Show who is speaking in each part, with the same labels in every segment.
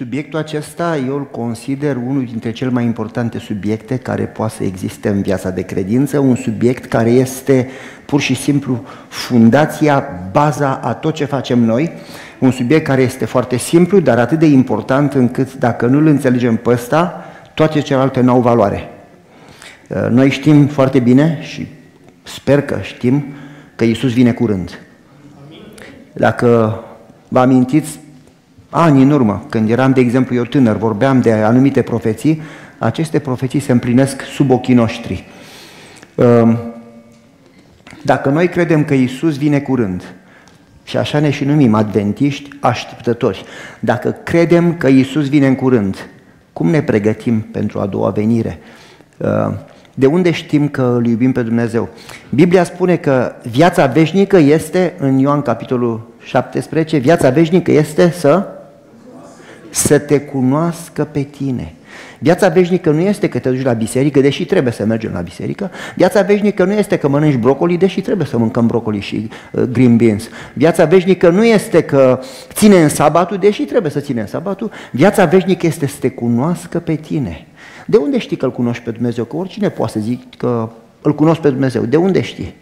Speaker 1: Subiectul acesta eu îl consider unul dintre cele mai importante subiecte care poate să existe în viața de credință, un subiect care este pur și simplu fundația, baza a tot ce facem noi, un subiect care este foarte simplu, dar atât de important încât dacă nu îl înțelegem pe ăsta, toate celelalte nu au valoare. Uh, noi știm foarte bine și sper că știm că Isus vine curând. Dacă vă amintiți, ani în urmă, când eram, de exemplu, eu tânăr, vorbeam de anumite profeții, aceste profeții se împlinesc sub ochii noștri. Um, dacă noi credem că Isus vine curând, și așa ne și numim adventiști așteptători, dacă credem că Isus vine în curând, cum ne pregătim pentru a doua venire? Uh, de unde știm că îl iubim pe Dumnezeu? Biblia spune că viața veșnică este, în Ioan capitolul 17, viața veșnică este să să te cunoască pe tine. Viața veșnică nu este că te duci la biserică, deși trebuie să mergem la biserică. Viața veșnică nu este că mănânci brocoli, deși trebuie să mâncăm brocoli și uh, green beans. Viața veșnică nu este că ține în sabatul, deși trebuie să ține în sabatul. Viața veșnică este să te cunoască pe tine. De unde știi că îl cunoști pe Dumnezeu? Că oricine poate să zic că îl cunosc pe Dumnezeu. De unde știi?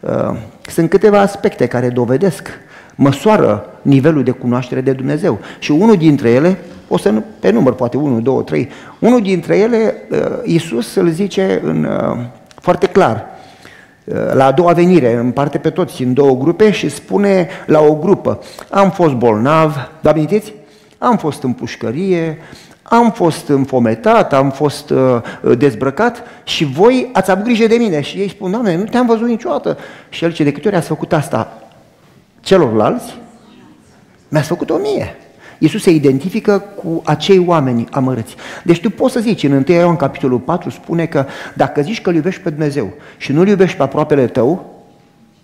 Speaker 1: Uh, sunt câteva aspecte care dovedesc măsoară nivelul de cunoaștere de Dumnezeu. Și unul dintre ele, o să pe număr, poate unul, două, trei, unul dintre ele, uh, Iisus îl zice în, uh, foarte clar, uh, la a doua venire, împarte pe toți în două grupe și spune la o grupă, am fost bolnav, vă amintiți? Am fost în pușcărie, am fost înfometat, am fost uh, dezbrăcat și voi ați avut grijă de mine. Și ei spun, Doamne, nu te-am văzut niciodată. Și el ce de câte ori ați făcut asta? Celorlalți, mi-ați făcut o mie. Iisus se identifică cu acei oameni amărâți. Deci tu poți să zici, în 1 Ioan capitolul 4 spune că dacă zici că îl iubești pe Dumnezeu și nu îl iubești pe aproapele tău,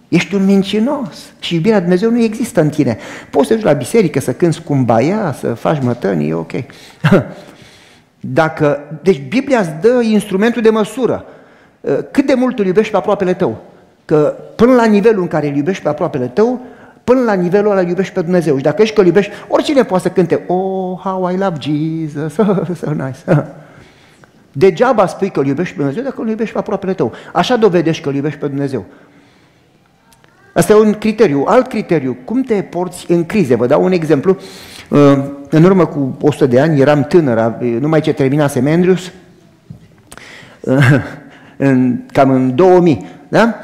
Speaker 1: ești un mincinos și iubirea Dumnezeu nu există în tine. Poți să duci la biserică, să cânți cumbaia, să faci mătănii, e ok. Dacă, deci Biblia îți dă instrumentul de măsură. Cât de mult îl iubești pe aproapele tău? Că până la nivelul în care îl iubești pe aproapele tău, până la nivelul ăla iubești pe Dumnezeu. Și dacă ești că îl iubești, oricine poate să cânte Oh, how I love Jesus, so nice. Degeaba spui că îl iubești pe Dumnezeu dacă îl iubești pe aproapele tău. Așa dovedești că îl iubești pe Dumnezeu. Asta e un criteriu. Alt criteriu, cum te porți în crize? Vă dau un exemplu. Uh, în urmă cu 100 de ani, eram tânăr, numai ce terminase Andrews, uh, cam în 2000, da?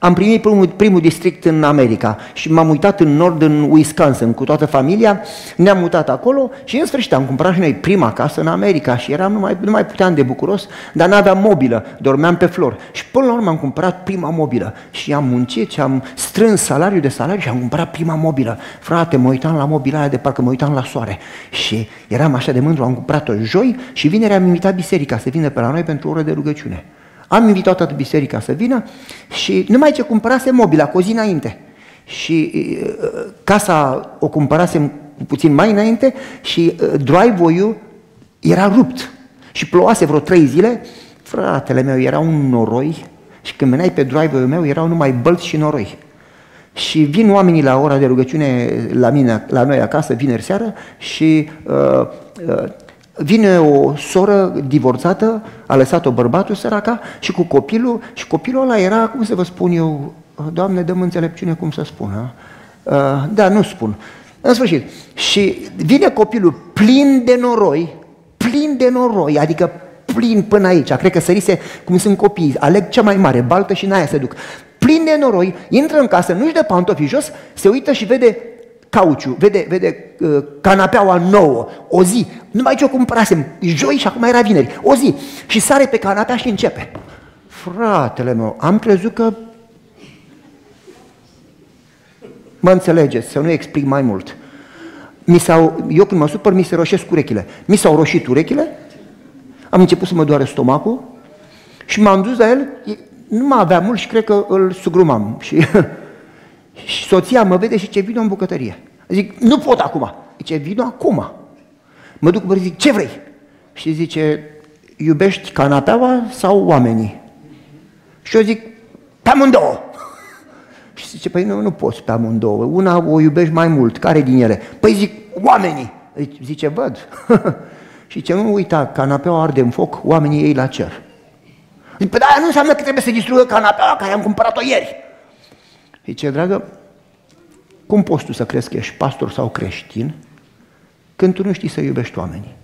Speaker 1: Am primit primul, primul district în America și m-am uitat în nord, în Wisconsin, cu toată familia, ne-am mutat acolo și în sfârșit am cumpărat și noi prima casă în America și eram, nu mai, nu mai puteam de bucuros, dar n-aveam mobilă, dormeam pe flor. Și până la urmă am cumpărat prima mobilă și am muncit și am strâns salariul de salariu și am cumpărat prima mobilă. Frate, mă uitam la mobila aia de parcă mă uitam la soare și eram așa de mândru, am cumpărat-o joi și vinerea am invitat biserica să vină pe la noi pentru o oră de rugăciune. Am invitat toată biserica să vină și numai ce cumpărase mobila cu o zi înainte. Și uh, casa o cumpărasem puțin mai înainte și uh, driveway-ul era rupt. Și plouase vreo trei zile, fratele meu era un noroi și când veneai pe driveway-ul meu erau numai bălți și noroi. Și vin oamenii la ora de rugăciune la mine, la noi acasă, vineri seară și uh, uh, Vine o soră divorțată, a lăsat-o bărbatul săraca și cu copilul, și copilul ăla era, cum să vă spun eu, Doamne, dăm înțelepciune cum să spună. Uh, da, nu spun. În sfârșit. Și vine copilul plin de noroi, plin de noroi, adică plin până aici. Cred că sărise cum sunt copii, aleg cea mai mare, baltă și în aia se duc. Plin de noroi, intră în casă, nu-și dă pantofi jos, se uită și vede cauciu, vede, vede uh, canapeaua nouă, o zi, numai ce o cumpărasem, joi și acum era vineri, o zi, și sare pe canapea și începe. Fratele meu, am crezut că mă înțelegeți, să nu explic mai mult. Mi s-au, eu când mă supăr, mi se roșesc urechile. Mi s-au roșit urechile, am început să mă doare stomacul și m-am dus la el, nu mai avea mult și cred că îl sugrumam. Și Și soția mă vede și ce vino în bucătărie. Zic, nu pot acum. Zice, vino acum. Mă duc și zic, ce vrei? Și zice, iubești canapeaua sau oamenii? Și eu zic, pe amândouă. Și zice, păi nu, nu poți pe amândouă. Una o iubești mai mult. Care din ele? Păi zic, oamenii. Zice, văd. și ce nu uita, canapeaua arde în foc, oamenii ei la cer. Zice, păi, dar nu înseamnă că trebuie să distrugă canapeaua care am cumpărat-o ieri. Zice, dragă, cum poți tu să crezi că ești pastor sau creștin când tu nu știi să iubești oamenii?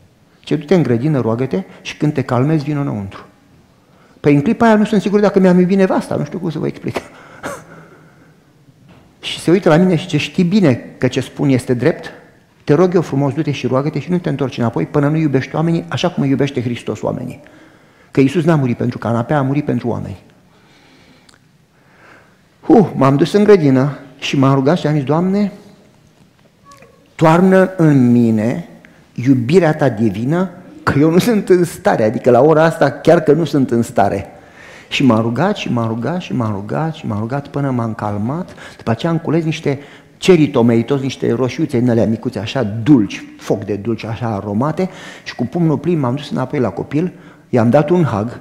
Speaker 1: Ce du-te în grădină, roagă-te și când te calmezi, vină înăuntru. Păi în clipa aia nu sunt sigur dacă mi-am iubit nevasta, nu știu cum să vă explic. și se uită la mine și ce știi bine că ce spun este drept, te rog eu frumos, du-te și roagă-te și nu te întorci înapoi până nu iubești oamenii așa cum iubește Hristos oamenii. Că Iisus n-a murit pentru canapea, a murit pentru oameni. Uh, m-am dus în grădină și m-am rugat și am zis, Doamne, toarnă în mine iubirea Ta divină, că eu nu sunt în stare, adică la ora asta chiar că nu sunt în stare. Și m-am rugat și m-am rugat și m-am rugat și m-am rugat până m-am calmat. După aceea am cules niște cerii toți niște roșiuțe în alea micuțe, așa dulci, foc de dulci, așa aromate și cu pumnul plin m-am dus înapoi la copil, i-am dat un hug,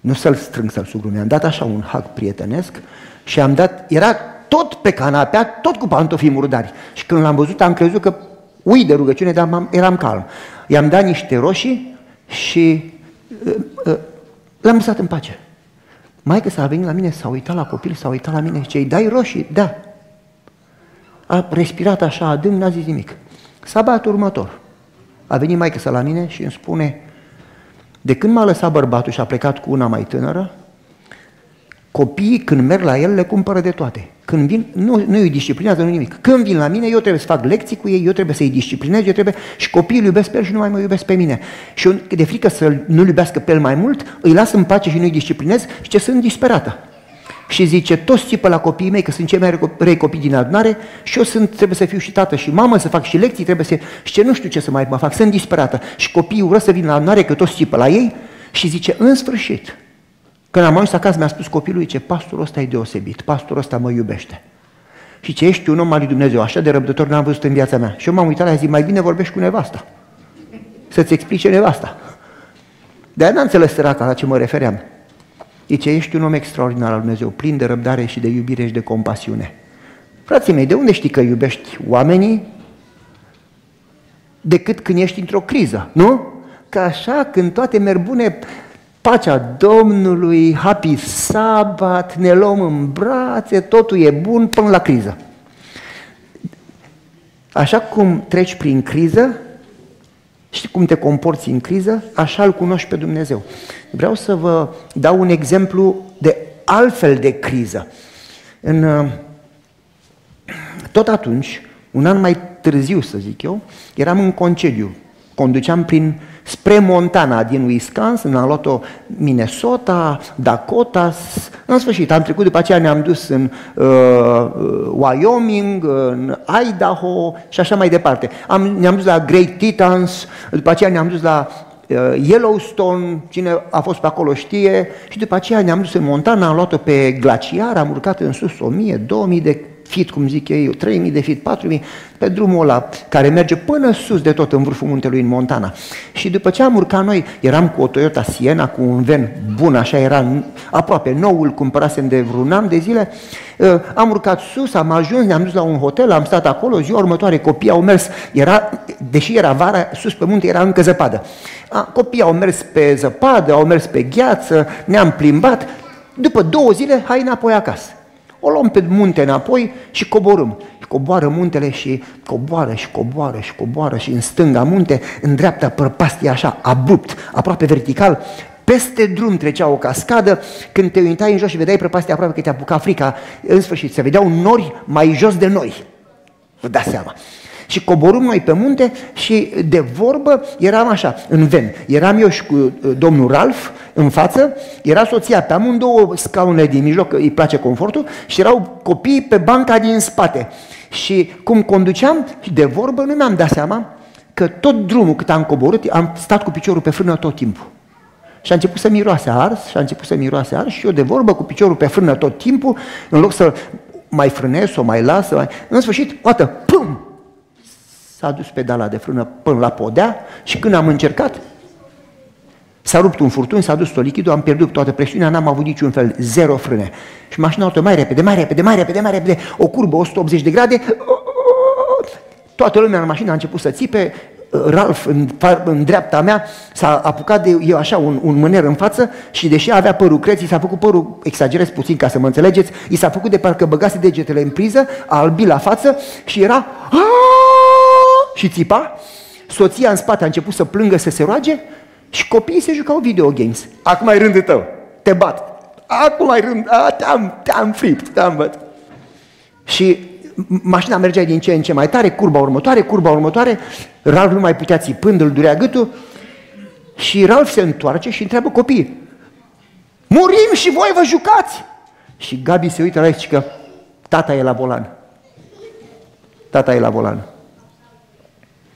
Speaker 1: nu să-l strâng, să-l sugrum, i-am dat așa un hug prietenesc și am dat, era tot pe canapea, tot cu pantofii murdari. Și când l-am văzut, am crezut că ui de rugăciune, dar eram calm. I-am dat niște roșii și uh, uh, l-am lăsat în pace. Maica s-a venit la mine, s-a uitat la copil, s-a uitat la mine și zice, îi dai roșii? Da. A respirat așa adânc, n-a zis nimic. Sabatul următor, a venit maica să la mine și îmi spune, de când m-a lăsat bărbatul și a plecat cu una mai tânără, copiii când merg la el le cumpără de toate. Când vin, nu, nu îi disciplinează, nu nimic. Când vin la mine, eu trebuie să fac lecții cu ei, eu trebuie să-i disciplinez, eu trebuie... Și copiii îl iubesc pe el și nu mai mă iubesc pe mine. Și eu, de frică să nu-l iubească pe el mai mult, îi las în pace și nu-i disciplinez și ce sunt disperată. Și zice, toți țipă la copiii mei, că sunt cei mai rei copii din adunare și eu sunt, trebuie să fiu și tată și mamă, să fac și lecții, trebuie să... Și ce nu știu ce să mai mă fac, sunt disperată. Și copiii ură să vin la adunare, că toți țipă la ei și zice, în sfârșit, când am ajuns acasă, mi-a spus copilul, ce pastorul ăsta e deosebit, pastorul ăsta mă iubește. Și ce ești un om al lui Dumnezeu, așa de răbdător n-am văzut în viața mea. Și eu m-am uitat la zi, mai bine vorbești cu nevasta. Să-ți explice nevasta. De-aia n-am înțeles săraca la ce mă refeream. ce ești un om extraordinar al lui Dumnezeu, plin de răbdare și de iubire și de compasiune. Frații mei, de unde știi că iubești oamenii decât când ești într-o criză, nu? Că așa, când toate merg bune, pacea Domnului, happy sabat, ne luăm în brațe, totul e bun până la criză. Așa cum treci prin criză, și cum te comporți în criză, așa îl cunoști pe Dumnezeu. Vreau să vă dau un exemplu de altfel de criză. În, tot atunci, un an mai târziu, să zic eu, eram în concediu. Conduceam prin spre Montana din Wisconsin, am luat-o Minnesota, Dakota, în sfârșit, am trecut după aceea, ne-am dus în uh, Wyoming, în Idaho și așa mai departe. Am, ne-am dus la Great Tetons, după aceea ne-am dus la uh, Yellowstone, cine a fost pe acolo știe, și după aceea ne-am dus în Montana, am luat-o pe glaciar, am urcat în sus 1000, 2000 de fit, cum zic eu, 3000 de fit, 4000, pe drumul ăla care merge până sus de tot în vârful muntelui în Montana. Și după ce am urcat noi, eram cu o Toyota Siena, cu un ven bun, așa era aproape noul, cumpărasem de vreun an de zile, ă, am urcat sus, am ajuns, ne-am dus la un hotel, am stat acolo, ziua următoare copiii au mers, era, deși era vara, sus pe munte era încă zăpadă. Copiii au mers pe zăpadă, au mers pe gheață, ne-am plimbat, după două zile, hai înapoi acasă. O luăm pe munte înapoi și coborâm. Coboară muntele și coboară și coboară și coboară și în stânga munte, în dreapta prăpastie așa, abrupt, aproape vertical, peste drum trecea o cascadă, când te uitai în jos și vedeai prăpastia aproape că te apuca frica, în sfârșit, se vedeau nori mai jos de noi. Vă dați seama. Și coborâm noi pe munte și de vorbă eram așa, în ven. Eram eu și cu uh, domnul Ralf în față, era soția pe amândouă scaunele din mijloc, îi place confortul, și erau copiii pe banca din spate. Și cum conduceam, de vorbă, nu mi-am dat seama că tot drumul cât am coborât, am stat cu piciorul pe frână tot timpul. Și a început să miroase ars, și a început să miroase ars și eu de vorbă cu piciorul pe frână tot timpul, în loc să mai frânez, o mai las, mai... în sfârșit, o pum, S-a dus pedala de frână până la podea și când am încercat, s-a rupt un furtun, s-a dus tot lichidul, am pierdut toată presiunea, n-am avut niciun fel, zero frâne. Și mașina auto mai repede, mai repede, mai repede, mai repede, o curbă 180 de grade, toată lumea în mașină a început să țipe, Ralph, în, în dreapta mea, s-a apucat de eu așa un, un mâner în față și deși avea părul creț, i s-a făcut părul, exagerez puțin ca să mă înțelegeți, i s-a făcut de parcă băgase degetele în priză, a albit la față și era și țipa. Soția în spate a început să plângă, să se roage și copiii se jucau video games. Acum ai rândul tău, te bat. Acum ai rând, a, te-am, te-am fript, te-am băt. Și mașina mergea din ce în ce mai tare, curba următoare, curba următoare, Ralf nu mai putea țipând, îl durea gâtul și Ralf se întoarce și întreabă copiii, murim și voi vă jucați! Și Gabi se uită la el și că tata e la volan. Tata e la volan.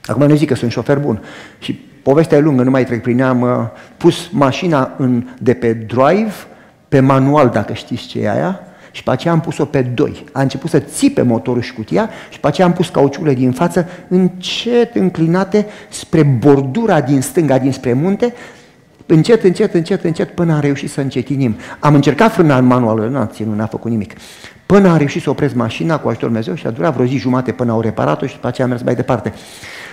Speaker 1: Acum nu zic că sunt șofer bun. Și povestea e lungă, nu mai trec prin ea, am pus mașina în, de pe drive, pe manual, dacă știți ce e aia, și pe aceea am pus-o pe doi. A început să țipe motorul și cutia și pe aceea am pus cauciurile din față încet înclinate spre bordura din stânga, dinspre munte, încet, încet, încet, încet, până am reușit să încetinim. Am încercat frâna în manual, nu am ținut, n-a făcut nimic. Până am reușit să opresc mașina cu ajutorul Dumnezeu și a durat vreo zi jumate până au reparat-o și după aceea am mers mai departe.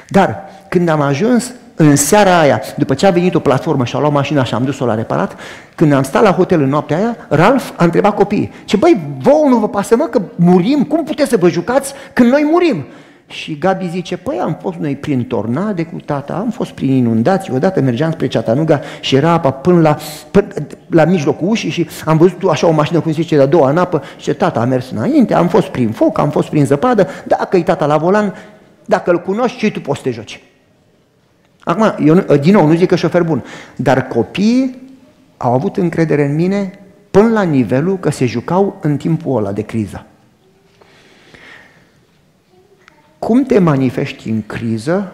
Speaker 1: Dar când am ajuns în seara aia, după ce a venit o platformă și a luat mașina și am dus-o la reparat, când am stat la hotel în noaptea aia, Ralph a întrebat copiii, ce băi, vouă nu vă pasă mă că murim? Cum puteți să vă jucați când noi murim? Și Gabi zice, păi am fost noi prin tornade cu tata, am fost prin inundații, odată mergeam spre Chattanooga și era apa până la, până la mijlocul ușii și am văzut așa o mașină, cum zice, de a doua în apă și tata a mers înainte, am fost prin foc, am fost prin zăpadă, dacă e tata la volan, dacă îl cunoști, și tu poți să te joci. Acum, eu din nou nu zic că șofer bun, dar copiii au avut încredere în mine până la nivelul că se jucau în timpul ăla de criză. Cum te manifesti în criză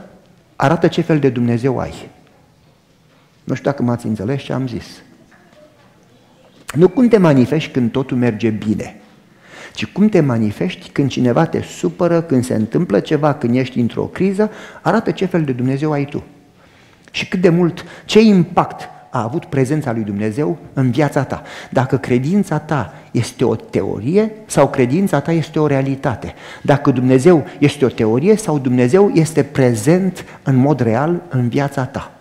Speaker 1: arată ce fel de Dumnezeu ai. Nu știu dacă m-ați înțeles ce am zis. Nu cum te manifesti când totul merge bine, ci cum te manifesti când cineva te supără, când se întâmplă ceva, când ești într-o criză, arată ce fel de Dumnezeu ai tu. Și cât de mult, ce impact a avut prezența lui Dumnezeu în viața ta. Dacă credința ta este o teorie sau credința ta este o realitate. Dacă Dumnezeu este o teorie sau Dumnezeu este prezent în mod real în viața ta.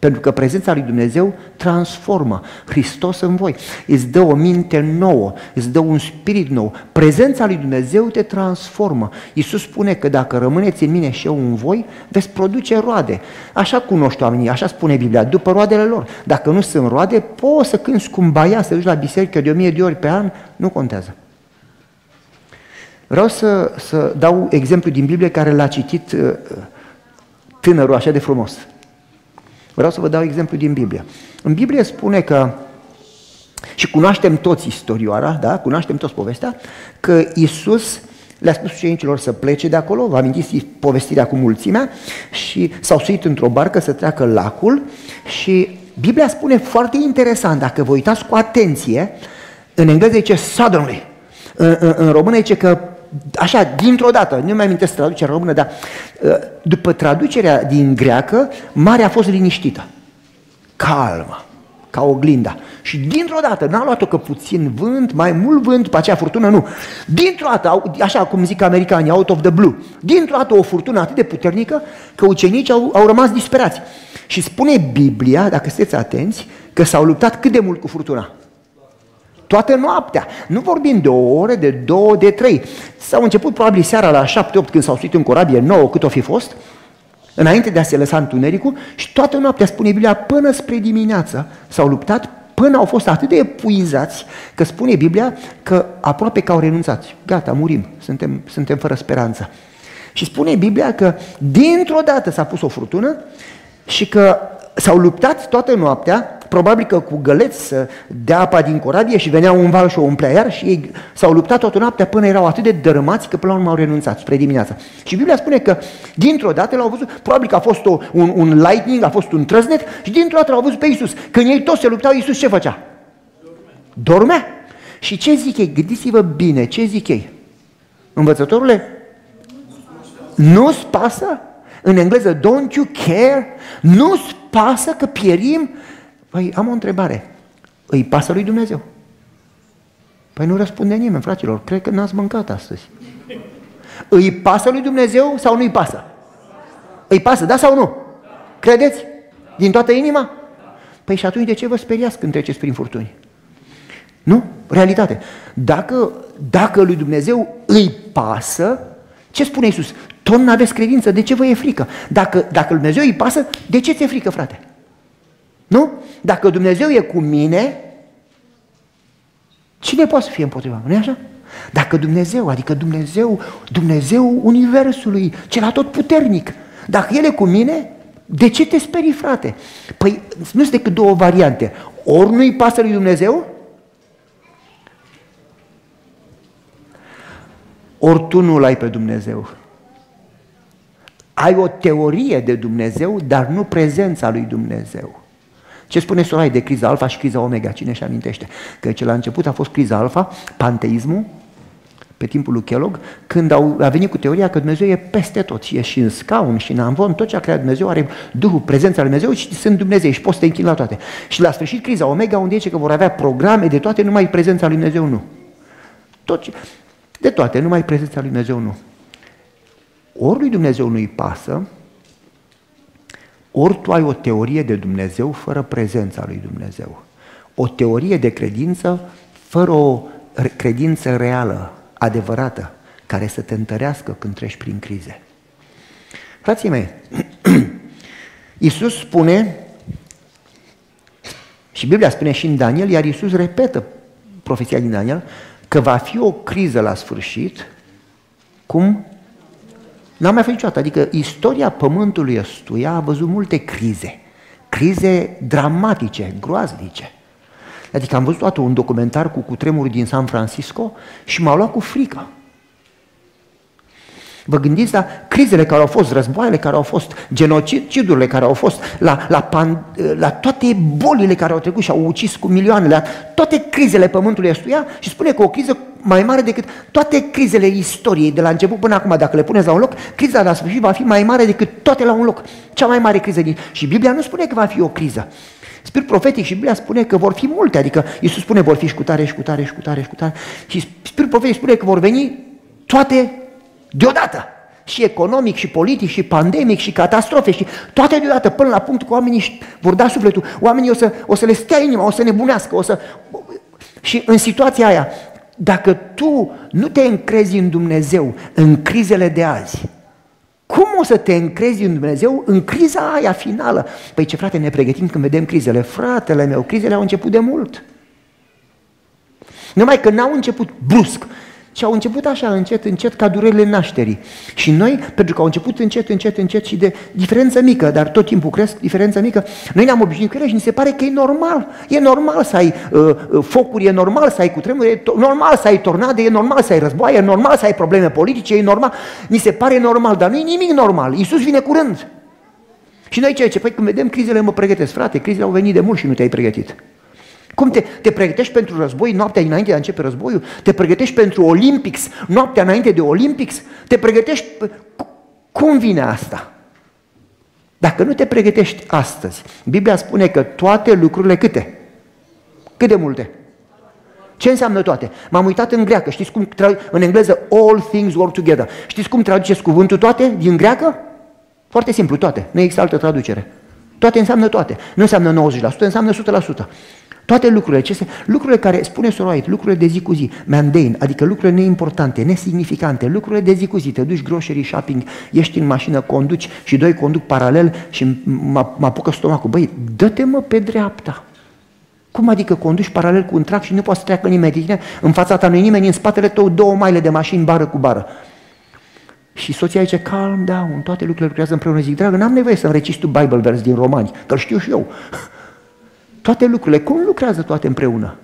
Speaker 1: Pentru că prezența lui Dumnezeu transformă Hristos în voi. Îți dă o minte nouă, îți dă un spirit nou. Prezența lui Dumnezeu te transformă. Iisus spune că dacă rămâneți în mine și eu în voi, veți produce roade. Așa cunoști oamenii, așa spune Biblia, după roadele lor. Dacă nu sunt roade, poți să cânti cu un baia, să duci la biserică de o mie de ori pe an, nu contează. Vreau să, să dau exemplu din Biblie care l-a citit uh, tânărul așa de frumos. Vreau să vă dau exemplu din Biblie. În Biblie spune că, și cunoaștem toți istorioara, da? cunoaștem toți povestea, că Isus le-a spus ucenicilor să plece de acolo, vă amintiți povestirea cu mulțimea, și s-au suit într-o barcă să treacă lacul și Biblia spune foarte interesant, dacă vă uitați cu atenție, în engleză zice suddenly, în, în, în română zice că așa, dintr-o dată, nu mai amintesc traducerea română, dar uh, după traducerea din greacă, marea a fost liniștită, calmă, ca oglinda. Și dintr-o dată, n-a luat-o că puțin vânt, mai mult vânt, pe aceea furtună, nu. Dintr-o dată, așa cum zic americanii, out of the blue, dintr-o dată o furtună atât de puternică că ucenicii au, au rămas disperați. Și spune Biblia, dacă sunteți atenți, că s-au luptat cât de mult cu furtuna. Toată noaptea. Nu vorbim de o oră, de două, de trei. S-au început probabil seara la șapte, opt, când s-au suit în corabie nouă, cât o fi fost, înainte de a se lăsa întunericul și toată noaptea, spune Biblia, până spre dimineață s-au luptat până au fost atât de epuizați că spune Biblia că aproape că au renunțat. Gata, murim, suntem, suntem fără speranță. Și spune Biblia că dintr-o dată s-a pus o furtună și că s-au luptat toată noaptea probabil că cu găleți să dea apa din corabie și venea un val și o umplea iar și ei s-au luptat toată noaptea până erau atât de dărâmați că până la urmă au renunțat spre dimineața. Și Biblia spune că dintr-o dată l-au văzut, probabil că a fost o, un, un lightning, a fost un trăznet și dintr-o dată l-au văzut pe Isus. Când ei toți se luptau, Isus ce făcea? Dormea. Și ce zic ei? Gândiți-vă bine, ce zic ei? Învățătorule, nu-ți pasă? În engleză, don't you care? Nu-ți pasă că pierim? Păi am o întrebare. Îi pasă lui Dumnezeu? Păi nu răspunde nimeni, fraților. Cred că n-ați mâncat astăzi. Îi pasă lui Dumnezeu sau nu-i pasă? Îi pasă, da sau nu? Credeți? Din toată inima? Păi și atunci de ce vă speriați când treceți prin furtuni? Nu? Realitate. Dacă, dacă lui Dumnezeu îi pasă, ce spune Iisus? Tot nu aveți credință, de ce vă e frică? Dacă, dacă lui Dumnezeu îi pasă, de ce ți-e frică, frate? Nu? Dacă Dumnezeu e cu mine, cine poate să fie împotriva? Nu e așa? Dacă Dumnezeu, adică Dumnezeu, Dumnezeu Universului, cel tot puternic, dacă El e cu mine, de ce te sperii, frate? Păi nu sunt decât două variante. Ori nu-i pasă lui Dumnezeu, ori tu nu-L ai pe Dumnezeu. Ai o teorie de Dumnezeu, dar nu prezența lui Dumnezeu. Ce spune Sorai de criza alfa și criza omega? Cine și amintește? Că ce la început a fost criza alfa, panteismul, pe timpul lui Kellogg, când au, a venit cu teoria că Dumnezeu e peste tot, e și în scaun, și în amvon, tot ce a creat Dumnezeu are Duhul, prezența lui Dumnezeu și sunt Dumnezeu și poți să te închini la toate. Și la sfârșit criza Omega, unde zice că vor avea programe de toate, numai prezența lui Dumnezeu nu. Tot ce, de toate, numai prezența lui Dumnezeu nu. Ori lui Dumnezeu nu-i pasă, ori tu ai o teorie de Dumnezeu fără prezența lui Dumnezeu. O teorie de credință fără o credință reală, adevărată, care să te întărească când treci prin crize. Frații mei, Iisus spune, și Biblia spune și în Daniel, iar Iisus repetă profeția din Daniel, că va fi o criză la sfârșit, cum n-am mai fost niciodată. Adică istoria pământului ăstuia a văzut multe crize. Crize dramatice, groaznice. Adică am văzut toată un documentar cu cutremur din San Francisco și m-a luat cu frică. Vă gândiți la crizele care au fost, războaiele care au fost, genocidurile care au fost, la, la, pan, la toate bolile care au trecut și au ucis cu milioanele, la toate crizele pământului ăstuia și spune că o criză mai mare decât toate crizele istoriei de la început până acum, dacă le puneți la un loc, criza la sfârșit va fi mai mare decât toate la un loc. Cea mai mare criză din... Și Biblia nu spune că va fi o criză. Spirit profetic și Biblia spune că vor fi multe, adică Iisus spune vor fi și cu tare, și cu tare, și cu tare, și cu tare. Și Spirit profetic spune că vor veni toate deodată. Și economic, și politic, și pandemic, și catastrofe, și toate deodată, până la punct că oamenii vor da sufletul. Oamenii o să, o să le stea inima, o să nebunească, o să... Și în situația aia, dacă tu nu te încrezi în Dumnezeu în crizele de azi, cum o să te încrezi în Dumnezeu în criza aia finală? Păi ce frate, ne pregătim când vedem crizele. Fratele meu, crizele au început de mult. Numai că n-au început brusc, și au început așa, încet, încet, ca durerile nașterii. Și noi, pentru că au început încet, încet, încet și de diferență mică, dar tot timpul cresc, diferență mică, noi ne-am obișnuit cu ele și ni se pare că e normal. E normal să ai uh, uh focuri, e normal să ai cutremuri, e normal să ai tornade, e normal să ai războaie, e normal să ai probleme politice, e normal. Ni se pare normal, dar nu e nimic normal. Iisus vine curând. Și noi ce ce? Păi când vedem crizele, mă pregătesc. Frate, crizele au venit de mult și nu te-ai pregătit. Cum te, te pregătești pentru război noaptea înainte de a începe războiul? Te pregătești pentru Olympics noaptea înainte de Olympics? Te pregătești... Cum vine asta? Dacă nu te pregătești astăzi, Biblia spune că toate lucrurile câte? Cât de multe? Ce înseamnă toate? M-am uitat în greacă, știți cum, în engleză, all things work together. Știți cum traduceți cuvântul toate din greacă? Foarte simplu, toate, nu există altă traducere. Toate înseamnă toate. Nu înseamnă 90%, înseamnă 100%. Toate lucrurile acestea, lucrurile care, spune Soroait, lucrurile de zi cu zi, mundane, adică lucrurile neimportante, nesignificante, lucrurile de zi cu zi, te duci grocery shopping, ești în mașină, conduci și doi conduc paralel și mă apucă stomacul. Băi, dă-te mă pe dreapta. Cum adică conduci paralel cu un trac și nu poate să treacă nimeni de tine? În fața ta nu e nimeni, în spatele tău două maile de mașini, bară cu bară. Și soția zice, calm down, toate lucrurile lucrează împreună. Zic, dragă, n-am nevoie să-mi reciți tu Bible vers din Romani, că știu și eu. Toate lucrurile, cum lucrează toate împreună?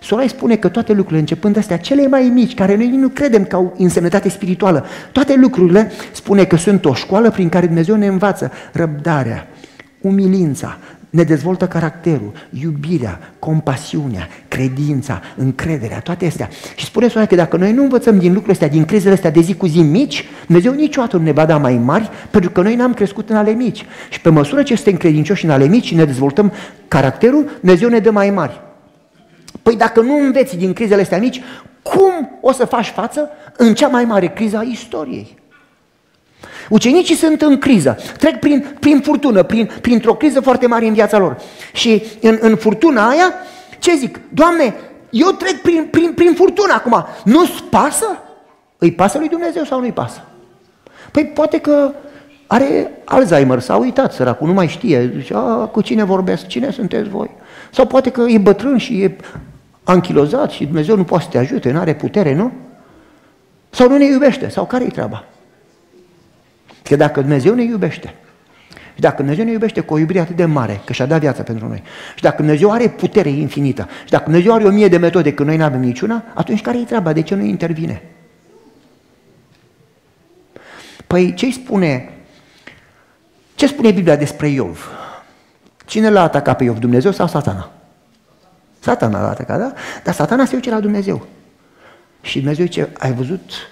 Speaker 1: Sora spune că toate lucrurile, începând astea cele mai mici, care noi nu credem că au însemnătate spirituală, toate lucrurile spune că sunt o școală prin care Dumnezeu ne învață răbdarea, umilința, ne dezvoltă caracterul, iubirea, compasiunea, credința, încrederea, toate astea. Și spune Sonia că dacă noi nu învățăm din lucrurile astea, din crizele astea de zi cu zi mici, Dumnezeu niciodată nu ne va da mai mari, pentru că noi n-am crescut în ale mici. Și pe măsură ce suntem credincioși în ale mici și ne dezvoltăm caracterul, Dumnezeu ne dă mai mari. Păi dacă nu înveți din crizele astea mici, cum o să faci față în cea mai mare criză a istoriei? Ucenicii sunt în criză, trec prin, prin furtună, prin, printr-o criză foarte mare în viața lor. Și în, în furtuna aia, ce zic? Doamne, eu trec prin, prin, prin furtună acum, nu-ți pasă? Îi pasă lui Dumnezeu sau nu-i pasă? Păi poate că are Alzheimer, s-a uitat săracul, nu mai știe, zice, a, cu cine vorbesc, cine sunteți voi? Sau poate că e bătrân și e anchilozat și Dumnezeu nu poate să te ajute, nu are putere, nu? Sau nu ne iubește, sau care e treaba? Că dacă Dumnezeu ne iubește, și dacă Dumnezeu ne iubește cu o iubire atât de mare, că și-a dat viața pentru noi, și dacă Dumnezeu are putere infinită, și dacă Dumnezeu are o mie de metode când noi nu avem niciuna, atunci care e treaba? De ce nu intervine? Păi ce spune? Ce spune Biblia despre Iov? Cine l-a atacat pe Iov? Dumnezeu sau satana? Satana l-a atacat, da? Dar satana se duce la Dumnezeu. Și Dumnezeu zice, ai văzut?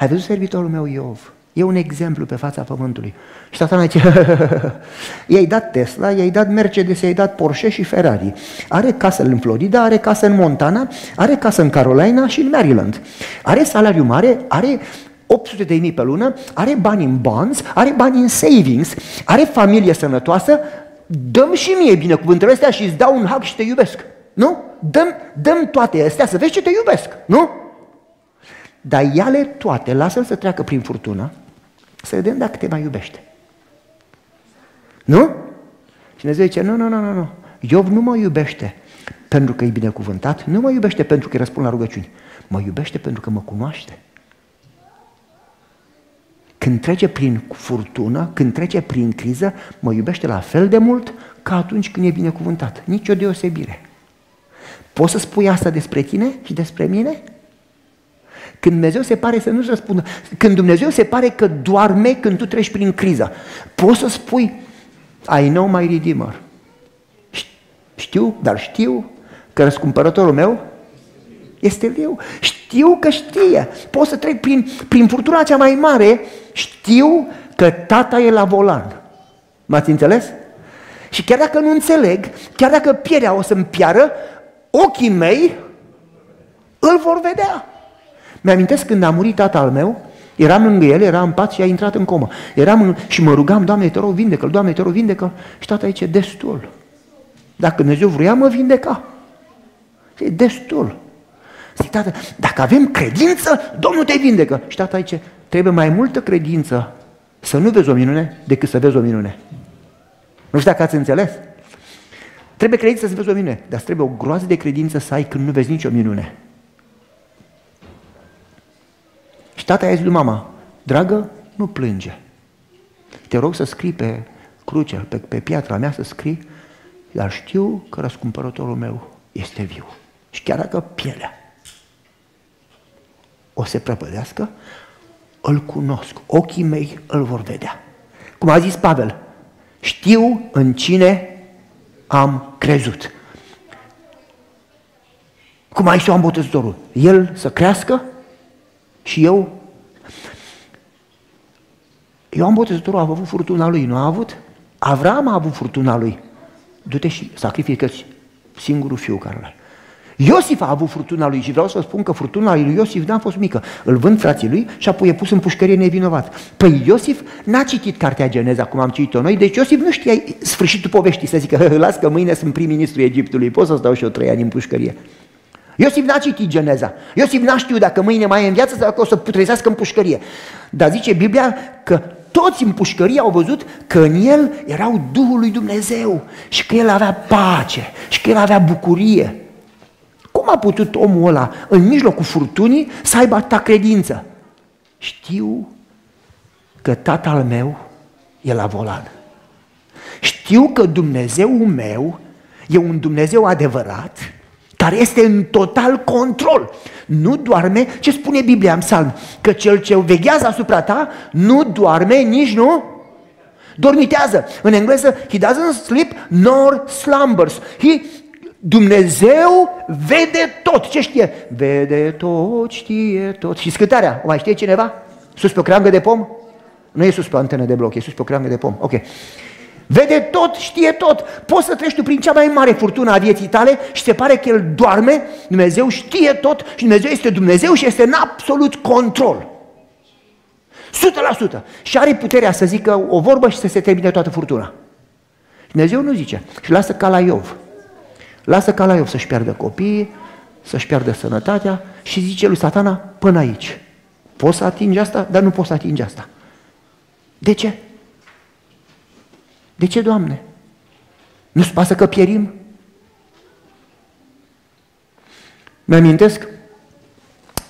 Speaker 1: Ai văzut servitorul meu Iov? E un exemplu pe fața pământului. Și satana zice, i-ai dat Tesla, i-ai dat Mercedes, i-ai dat Porsche și Ferrari. Are casă în Florida, are casă în Montana, are casă în Carolina și în Maryland. Are salariu mare, are 800 de mii pe lună, are bani în bonds, are bani în savings, are familie sănătoasă, dăm și mie binecuvântele astea și îți dau un hug și te iubesc. Nu? Dăm, dăm toate astea să vezi ce te iubesc. Nu? Dar ia-le toate, lasă-l să treacă prin furtună, să vedem dacă te mai iubește. Nu? Și Dumnezeu zice, nu, nu, nu, nu, nu. Iov nu mă iubește pentru că e binecuvântat, nu mă iubește pentru că îi răspund la rugăciuni. Mă iubește pentru că mă cunoaște. Când trece prin furtună, când trece prin criză, mă iubește la fel de mult ca atunci când e binecuvântat. Nici o deosebire. Poți să spui asta despre tine și despre mine? Când Dumnezeu se pare să nu-ți răspundă, când Dumnezeu se pare că doarme când tu treci prin criză, poți să spui, I know my Redeemer. Știu, dar știu că răscumpărătorul meu este viu. Știu că știe. Pot să trec prin, prin furtuna cea mai mare, știu că tata e la volan. M-ați înțeles? Și chiar dacă nu înțeleg, chiar dacă pierea o să-mi piară, ochii mei îl vor vedea. Mi-amintesc când a murit tata al meu, eram lângă el, era în pat și a intrat în comă. Eram în, și mă rugam, Doamne, te rog, vindecă-l, Doamne, te rog, vindecă Și tata zice, destul. Dacă Dumnezeu vrea, mă vindeca. E destul. Zic, tată, dacă avem credință, Domnul te vindecă. Și tata zice, trebuie mai multă credință să nu vezi o minune decât să vezi o minune. Nu știu dacă ați înțeles. Trebuie credință să vezi o minune, dar trebuie o groază de credință să ai când nu vezi nicio minune. Tata i-a zis lui mama, dragă, nu plânge. Te rog să scrii pe cruce, pe, pe piatra mea să scrii, dar știu că răscumpărătorul meu este viu. Și chiar dacă pielea o se prăpădească, îl cunosc, ochii mei îl vor vedea. Cum a zis Pavel, știu în cine am crezut. Cum a zis Ioan Botezătorul, el să crească și eu Ioan Botezătorul a avut furtuna lui, nu a avut? Avram a avut furtuna lui. Du-te și sacrifică singurul fiu care l-ai. Iosif a avut furtuna lui și vreau să spun că furtuna lui Iosif n-a fost mică. Îl vând frații lui și apoi e pus în pușcărie nevinovat. Păi Iosif n-a citit cartea Geneza, cum am citit-o noi, deci Iosif nu știa sfârșitul poveștii, să zică, las că mâine sunt prim-ministru Egiptului, pot să stau și eu trei ani în pușcărie. Iosif n-a citit Geneza. Iosif n-a știut dacă mâine mai e în viață sau dacă o să putrezească în pușcărie. Dar zice Biblia că toți în pușcărie au văzut că în el erau Duhul lui Dumnezeu și că el avea pace și că el avea bucurie. Cum a putut omul ăla, în mijlocul furtunii, să aibă atâta credință? Știu că tatăl meu e la volan. Știu că Dumnezeul meu e un Dumnezeu adevărat, care este în total control. Nu doarme, ce spune Biblia în psalm? Că cel ce veghează asupra ta nu doarme, nici nu dormitează. În engleză, he doesn't sleep nor slumbers. He Dumnezeu vede tot. Ce știe? Vede tot, știe tot. Și scântarea, o mai știe cineva? Sus pe o creangă de pom? Nu e sus pe o antenă de bloc, e sus pe o creangă de pom. Ok. Vede tot, știe tot. Poți să treci tu prin cea mai mare furtună a vieții tale și se pare că El doarme, Dumnezeu știe tot și Dumnezeu este Dumnezeu și este în absolut control. 100%. Și are puterea să zică o vorbă și să se termine toată furtuna. Dumnezeu nu zice. Și lasă ca la Iov. Lasă ca la Iov să-și pierdă copiii, să-și pierdă sănătatea și zice lui satana, până aici. Poți să atingi asta, dar nu poți să atingi asta. De ce? De ce, Doamne? Nu-ți pasă că pierim? Mi-amintesc,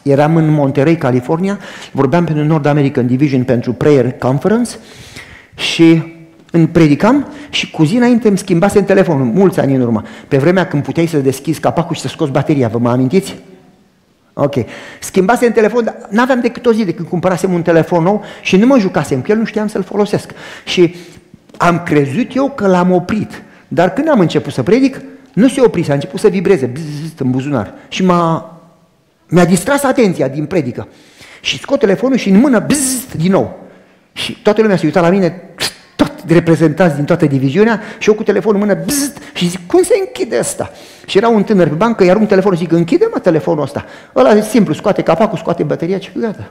Speaker 1: eram în Monterey, California, vorbeam pentru Nord American Division pentru Prayer Conference și îmi predicam și cu zi înainte îmi schimbase telefonul, mulți ani în urmă, pe vremea când puteai să deschizi capacul și să scoți bateria, vă mă amintiți? Ok. Schimbase în telefon, dar n-aveam decât o zi de când cumpărasem un telefon nou și nu mă jucasem cu el, nu știam să-l folosesc. Și am crezut eu că l-am oprit. Dar când am început să predic, nu se oprise, a început să vibreze bzz, în buzunar. Și m-a, mi-a distras atenția din predică. Și scot telefonul și în mână, bzz, din nou. Și toată lumea se uita la mine, tot reprezentați din toată diviziunea și eu cu telefonul în mână, bzz, și zic, cum se închide asta? Și era un tânăr pe bancă, iar un telefon, zic, închide-mă telefonul ăsta. Ăla e simplu, scoate capacul, scoate bateria și gata.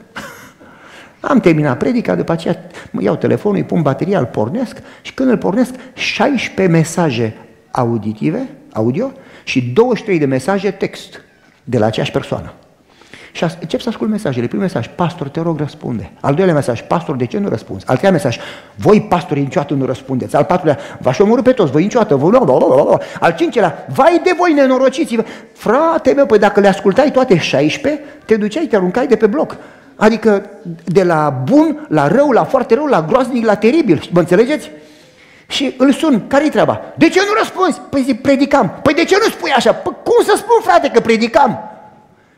Speaker 1: Am terminat predica, după aceea mă iau telefonul, îi pun bateria, îl pornesc și când îl pornesc, 16 mesaje auditive, audio, și 23 de mesaje text de la aceeași persoană. Și încep să ascult mesajele. Primul mesaj, pastor, te rog, răspunde. Al doilea mesaj, pastor, de ce nu răspunzi? Al treilea mesaj, voi, pastorii, niciodată nu răspundeți. Al patrulea, v-aș omorâ pe toți, voi niciodată, voi... Al cincelea, vai de voi nenorociți -vă. Frate meu, păi dacă le ascultai toate 16, te duceai, te aruncai de pe bloc. Adică de la bun, la rău, la foarte rău, la groaznic, la teribil. Mă înțelegeți? Și îl sun, care-i treaba? De ce nu răspunzi? Păi zic, predicam. Păi de ce nu spui așa? Păi cum să spun, frate, că predicam?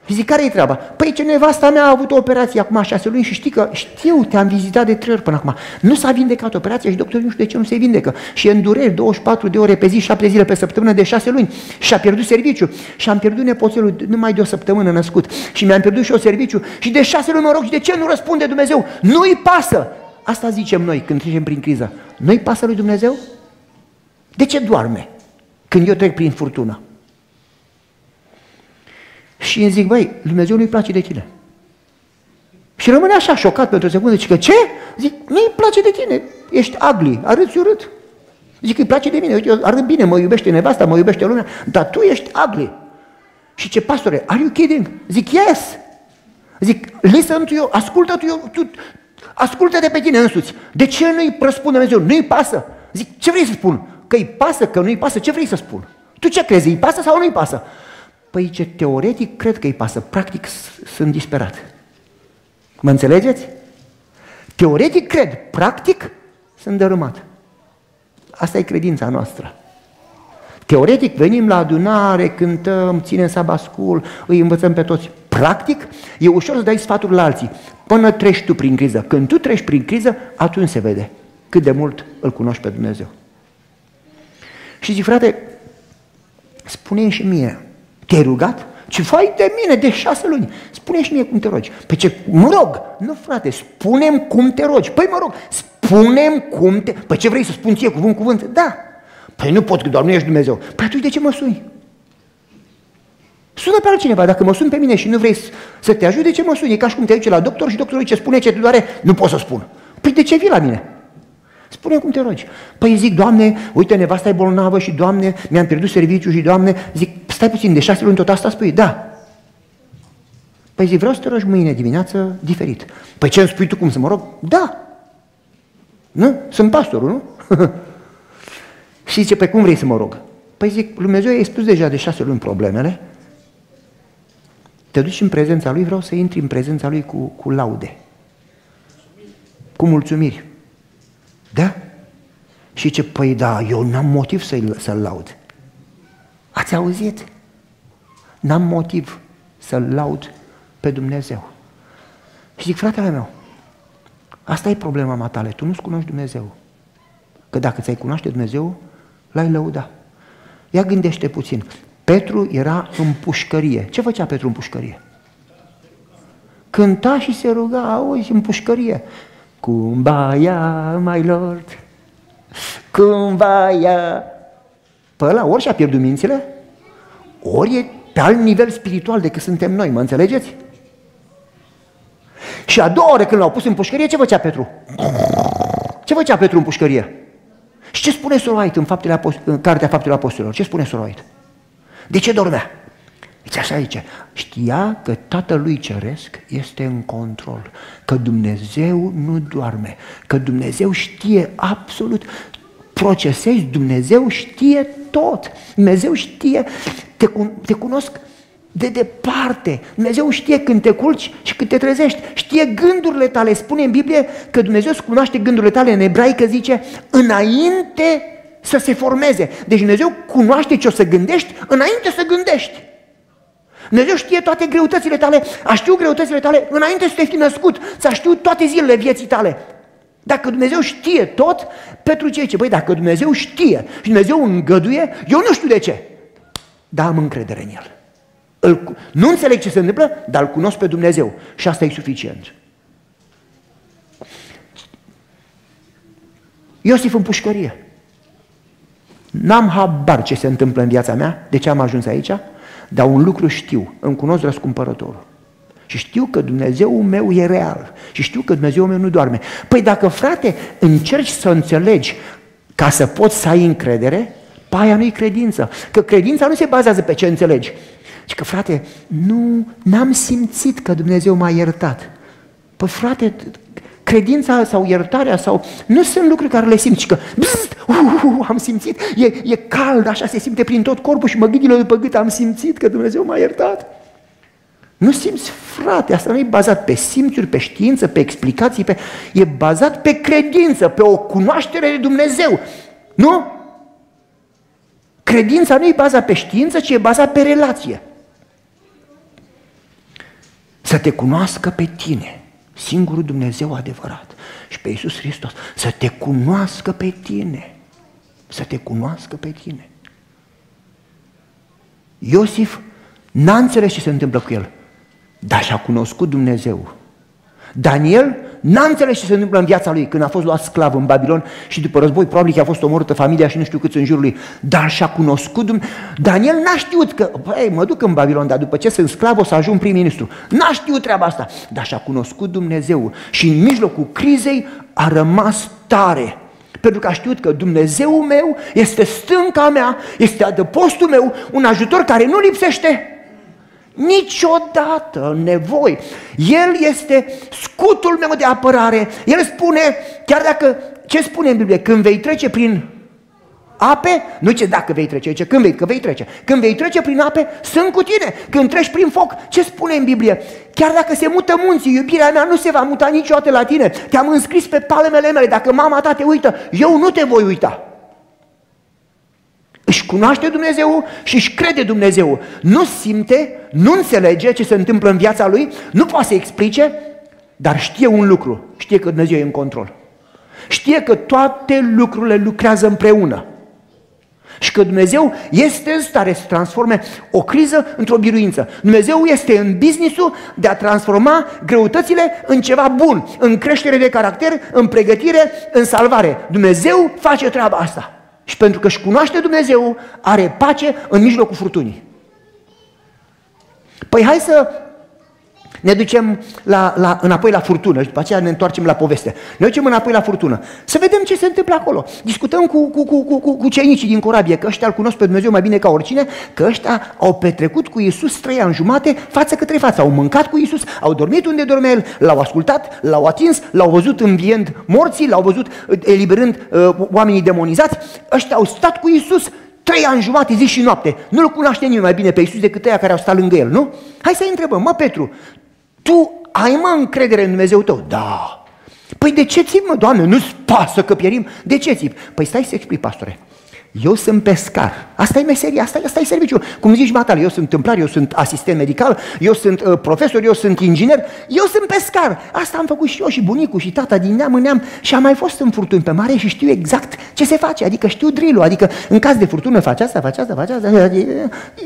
Speaker 1: Și zic, care-i treaba? Păi ce nevasta mea a avut o operație acum șase luni și știi că, știu, te-am vizitat de trei ori până acum. Nu s-a vindecat operația și doctorul nu știu de ce nu se vindecă. Și e în dureri 24 de ore pe zi, 7 zile pe săptămână de șase luni. Și a pierdut serviciu. Și am pierdut nepoțelul numai de o săptămână născut. Și mi-am pierdut și o serviciu. Și de șase luni mă rog, și de ce nu răspunde Dumnezeu? Nu-i pasă! Asta zicem noi când trecem prin criză. Nu-i pasă lui Dumnezeu? De ce doarme când eu trec prin furtună? Și îmi zic, băi, Dumnezeu nu-i place de tine. Și rămâne așa șocat pentru o secundă, zic că ce? Zic, nu-i place de tine, ești ugly, arăți urât. Zic, îi place de mine, uite, arăt bine, mă iubește nevasta, mă iubește lumea, dar tu ești ugly. Și ce pastore, are you kidding? Zic, yes. Zic, listen to you, ascultă tu, tu ascultă de pe tine însuți. De ce nu-i răspunde Dumnezeu? Nu-i pasă. Zic, ce vrei să spun? Că îi pasă, că nu-i pasă, ce vrei să spun? Tu ce crezi, îi pasă sau nu-i pasă? Păi ce teoretic cred că îi pasă, practic sunt disperat. Mă înțelegeți? Teoretic cred, practic sunt dărâmat. Asta e credința noastră. Teoretic venim la adunare, cântăm, ținem sabascul, îi învățăm pe toți. Practic, e ușor să dai sfaturi la alții până treci tu prin criză. Când tu treci prin criză, atunci se vede cât de mult îl cunoști pe Dumnezeu. Și zic, frate, spune și mie, te-ai rugat? Ce fai de mine de șase luni? spune și mie cum te rogi. Păi ce, mă rog. Nu, frate, spunem cum te rogi. Păi mă rog, spunem cum te... Păi ce vrei să spun ție, cuvânt, cuvânt? Da. Păi nu pot, că doar nu ești Dumnezeu. Păi atunci de ce mă suni? Sună pe altcineva. Dacă mă sun pe mine și nu vrei să te ajut, de ce mă suni? E ca și cum te duci la doctor și doctorul ce spune ce te doare, nu pot să spun. Păi de ce vii la mine? Spune cum te rogi. Păi zic, Doamne, uite, nevasta e bolnavă și, Doamne, mi-am pierdut serviciu și, Doamne, zic, stai puțin, de șase luni tot asta spui? Da. Păi zic, vreau să te rogi mâine dimineață diferit. Păi ce îmi spui tu cum să mă rog? Da. Nu? Sunt pastorul, nu? și zice, pe cum vrei să mă rog? Păi zic, Dumnezeu i-a spus deja de șase luni problemele, te duci în prezența Lui, vreau să intri în prezența Lui cu, cu laude, cu mulțumiri. Da? Și ce, păi da, eu n-am motiv să-l, să laud. Ați auzit? N-am motiv să-L laud pe Dumnezeu. Și zic, fratele meu, asta e problema ma tale, tu nu-ți cunoști Dumnezeu. Că dacă ți-ai cunoaște Dumnezeu, l-ai lăuda. Ia gândește puțin. Petru era în pușcărie. Ce făcea Petru în pușcărie? Cânta și se ruga, auzi, în pușcărie. Cum baia, my lord, cum baia. Pe ăla ori și-a pierdut mințile, ori e pe alt nivel spiritual decât suntem noi, mă înțelegeți? Și a doua oră când l-au pus în pușcărie, ce făcea Petru? Ce făcea Petru în pușcărie? Și ce spune Soroait în, faptele în Cartea Faptelor Apostolilor? Ce spune Soroait? De ce dormea? Deci așa zice, știa că Tatălui Ceresc este în control, că Dumnezeu nu doarme, că Dumnezeu știe absolut, procesezi, Dumnezeu știe tot, Dumnezeu știe, te, te cunosc de departe. Dumnezeu știe când te culci și când te trezești. Știe gândurile tale. Spune în Biblie că Dumnezeu îți cunoaște gândurile tale. În ebraică zice, înainte să se formeze. Deci Dumnezeu cunoaște ce o să gândești înainte să gândești. Dumnezeu știe toate greutățile tale, a știut greutățile tale înainte să te fi născut, să a știut toate zilele vieții tale. Dacă Dumnezeu știe tot, pentru ce ce? Băi, dacă Dumnezeu știe și Dumnezeu îngăduie, eu nu știu de ce, dar am încredere în El. Îl, nu înțeleg ce se întâmplă, dar îl cunosc pe Dumnezeu și asta e suficient. Iosif în pușcărie. N-am habar ce se întâmplă în viața mea, de ce am ajuns aici, dar un lucru știu, îmi cunosc răscumpărătorul. Și știu că Dumnezeul meu e real. Și știu că Dumnezeul meu nu doarme. Păi dacă, frate, încerci să înțelegi ca să poți să ai încredere, paia nu-i credință. Că credința nu se bazează pe ce înțelegi, și că, frate, nu, n-am simțit că Dumnezeu m-a iertat. Păi, frate, credința sau iertarea sau... Nu sunt lucruri care le simți, că bzzt, uh, uh, am simțit, e, e cald, așa se simte prin tot corpul și măghidile după gât am simțit că Dumnezeu m-a iertat. Nu simți, frate, asta nu e bazat pe simțuri, pe știință, pe explicații, pe... e bazat pe credință, pe o cunoaștere de Dumnezeu. Nu? Credința nu e bazat pe știință, ci e bazat pe relație. Să te cunoască pe tine, singurul Dumnezeu adevărat și pe Iisus Hristos, să te cunoască pe tine, să te cunoască pe tine. Iosif n-a înțeles ce se întâmplă cu el, dar și-a cunoscut Dumnezeu. Daniel n-a înțeles ce se întâmplă în viața lui când a fost luat sclav în Babilon și după război probabil că a fost omorâtă familia și nu știu câți în jurul lui, dar și-a cunoscut Dumnezeu. Daniel n-a știut că, băi, mă duc în Babilon, dar după ce sunt sclav o să ajung prim-ministru. N-a știut treaba asta, dar și-a cunoscut Dumnezeu și în mijlocul crizei a rămas tare. Pentru că a știut că Dumnezeul meu este stânca mea, este adăpostul meu, un ajutor care nu lipsește Niciodată în nevoi. El este scutul meu de apărare. El spune, chiar dacă, ce spune în Biblie? Când vei trece prin ape, nu ce dacă vei trece, ce când vei, că vei trece. Când vei trece prin ape, sunt cu tine. Când treci prin foc, ce spune în Biblie? Chiar dacă se mută munții, iubirea mea nu se va muta niciodată la tine. Te-am înscris pe palmele mele. Dacă mama ta te uită, eu nu te voi uita își cunoaște Dumnezeu și își crede Dumnezeu. Nu simte, nu înțelege ce se întâmplă în viața lui, nu poate să explice, dar știe un lucru, știe că Dumnezeu e în control. Știe că toate lucrurile lucrează împreună. Și că Dumnezeu este în stare să transforme o criză într-o biruință. Dumnezeu este în businessul de a transforma greutățile în ceva bun, în creștere de caracter, în pregătire, în salvare. Dumnezeu face treaba asta. Și pentru că își cunoaște Dumnezeu, are pace în mijlocul furtunii. Păi hai să ne ducem la, la, înapoi la furtună și după aceea ne întoarcem la poveste. Ne ducem înapoi la furtună. Să vedem ce se întâmplă acolo. Discutăm cu, cu, cu, cu, cu, cu ceinicii din corabie, că ăștia îl cunosc pe Dumnezeu mai bine ca oricine, că ăștia au petrecut cu Iisus trei ani jumate față către față. Au mâncat cu Iisus, au dormit unde dormea El, l-au ascultat, l-au atins, l-au văzut înviend morții, l-au văzut uh, eliberând uh, oamenii demonizați. Ăștia au stat cu Iisus Trei ani jumate, zi și noapte. Nu-L cunoaște nimeni mai bine pe Iisus decât ăia care au stat lângă El, nu? Hai să întrebăm, mă Petru, tu ai mă încredere în Dumnezeu tău? Da. Păi de ce ții mă, Doamne? Nu-ți pasă că pierim? De ce ții? Păi stai să explic, pastore. Eu sunt pescar. Asta e meseria, asta, asta e serviciu. Cum zici, Matale, eu sunt tâmplar, eu sunt asistent medical, eu sunt uh, profesor, eu sunt inginer, eu sunt pescar. Asta am făcut și eu și bunicul și tata din neam în neam și am mai fost în furtuni pe mare și știu exact ce se face, adică știu drill adică în caz de furtună faci asta, faci asta, faci asta, adică,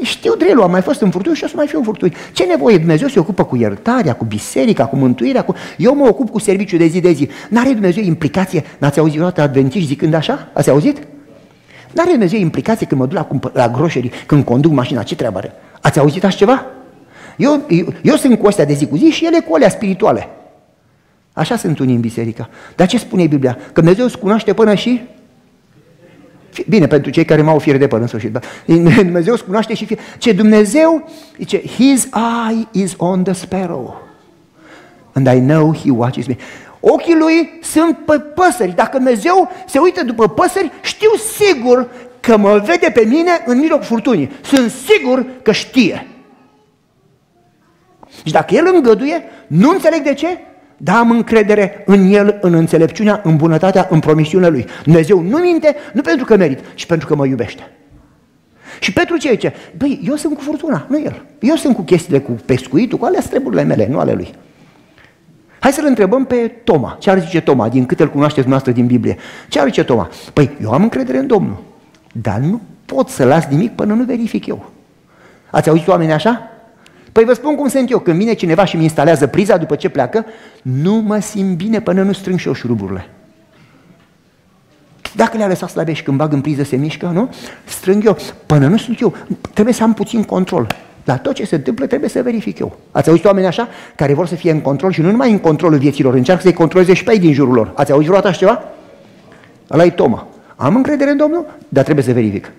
Speaker 1: știu drill am mai fost în furtuni și o să mai fiu în furtuni. Ce nevoie? Dumnezeu se ocupă cu iertarea, cu biserica, cu mântuirea, cu... eu mă ocup cu serviciul de zi de zi. N-are Dumnezeu implicație? N-ați auzit vreodată adventiști zicând așa? Ați auzit? N-are Dumnezeu implicație când mă duc la, la groșerii, când conduc mașina, ce treabă are? Ați auzit așa ceva? Eu, eu, eu sunt cu astea de zi cu zi și ele cu alea spirituale. Așa sunt unii în biserică. Dar ce spune Biblia? Că Dumnezeu îți cunoaște până și Bine, pentru cei care m-au fire de păr în sfârșit. Da? Dumnezeu îți cunoaște și fie. Ce Dumnezeu, zice, His eye is on the sparrow. And I know He watches me. Ochii lui sunt pe păsări. Dacă Dumnezeu se uită după păsări, știu sigur că mă vede pe mine în mijlocul furtunii. Sunt sigur că știe. Și dacă El îngăduie, nu înțeleg de ce, dar am încredere în El, în înțelepciunea, în bunătatea, în promisiunea Lui. Dumnezeu nu minte, nu pentru că merit, ci pentru că mă iubește. Și Petru ce zice? Băi, eu sunt cu furtuna, nu el. Eu sunt cu chestiile cu pescuitul, cu alea treburile mele, nu ale lui. Hai să-l întrebăm pe Toma. Ce ar zice Toma, din câte îl cunoașteți noastră din Biblie? Ce ar zice Toma? Păi, eu am încredere în Domnul, dar nu pot să las nimic până nu verific eu. Ați auzit oameni așa? Păi vă spun cum sunt eu. Când vine cineva și mi instalează priza după ce pleacă, nu mă simt bine până nu strâng și eu șuruburile. Dacă le-a lăsat slabe și când bag în priză se mișcă, nu? Strâng eu. Până nu sunt eu. Trebuie să am puțin control. La tot ce se întâmplă trebuie să verific eu. Ați auzit oameni așa? Care vor să fie în control și nu numai în controlul vieților, încearcă să-i controleze și pe ei din jurul lor. Ați auzit vreodată așa ceva? Ăla e Toma. Am încredere în Domnul, dar trebuie să verific.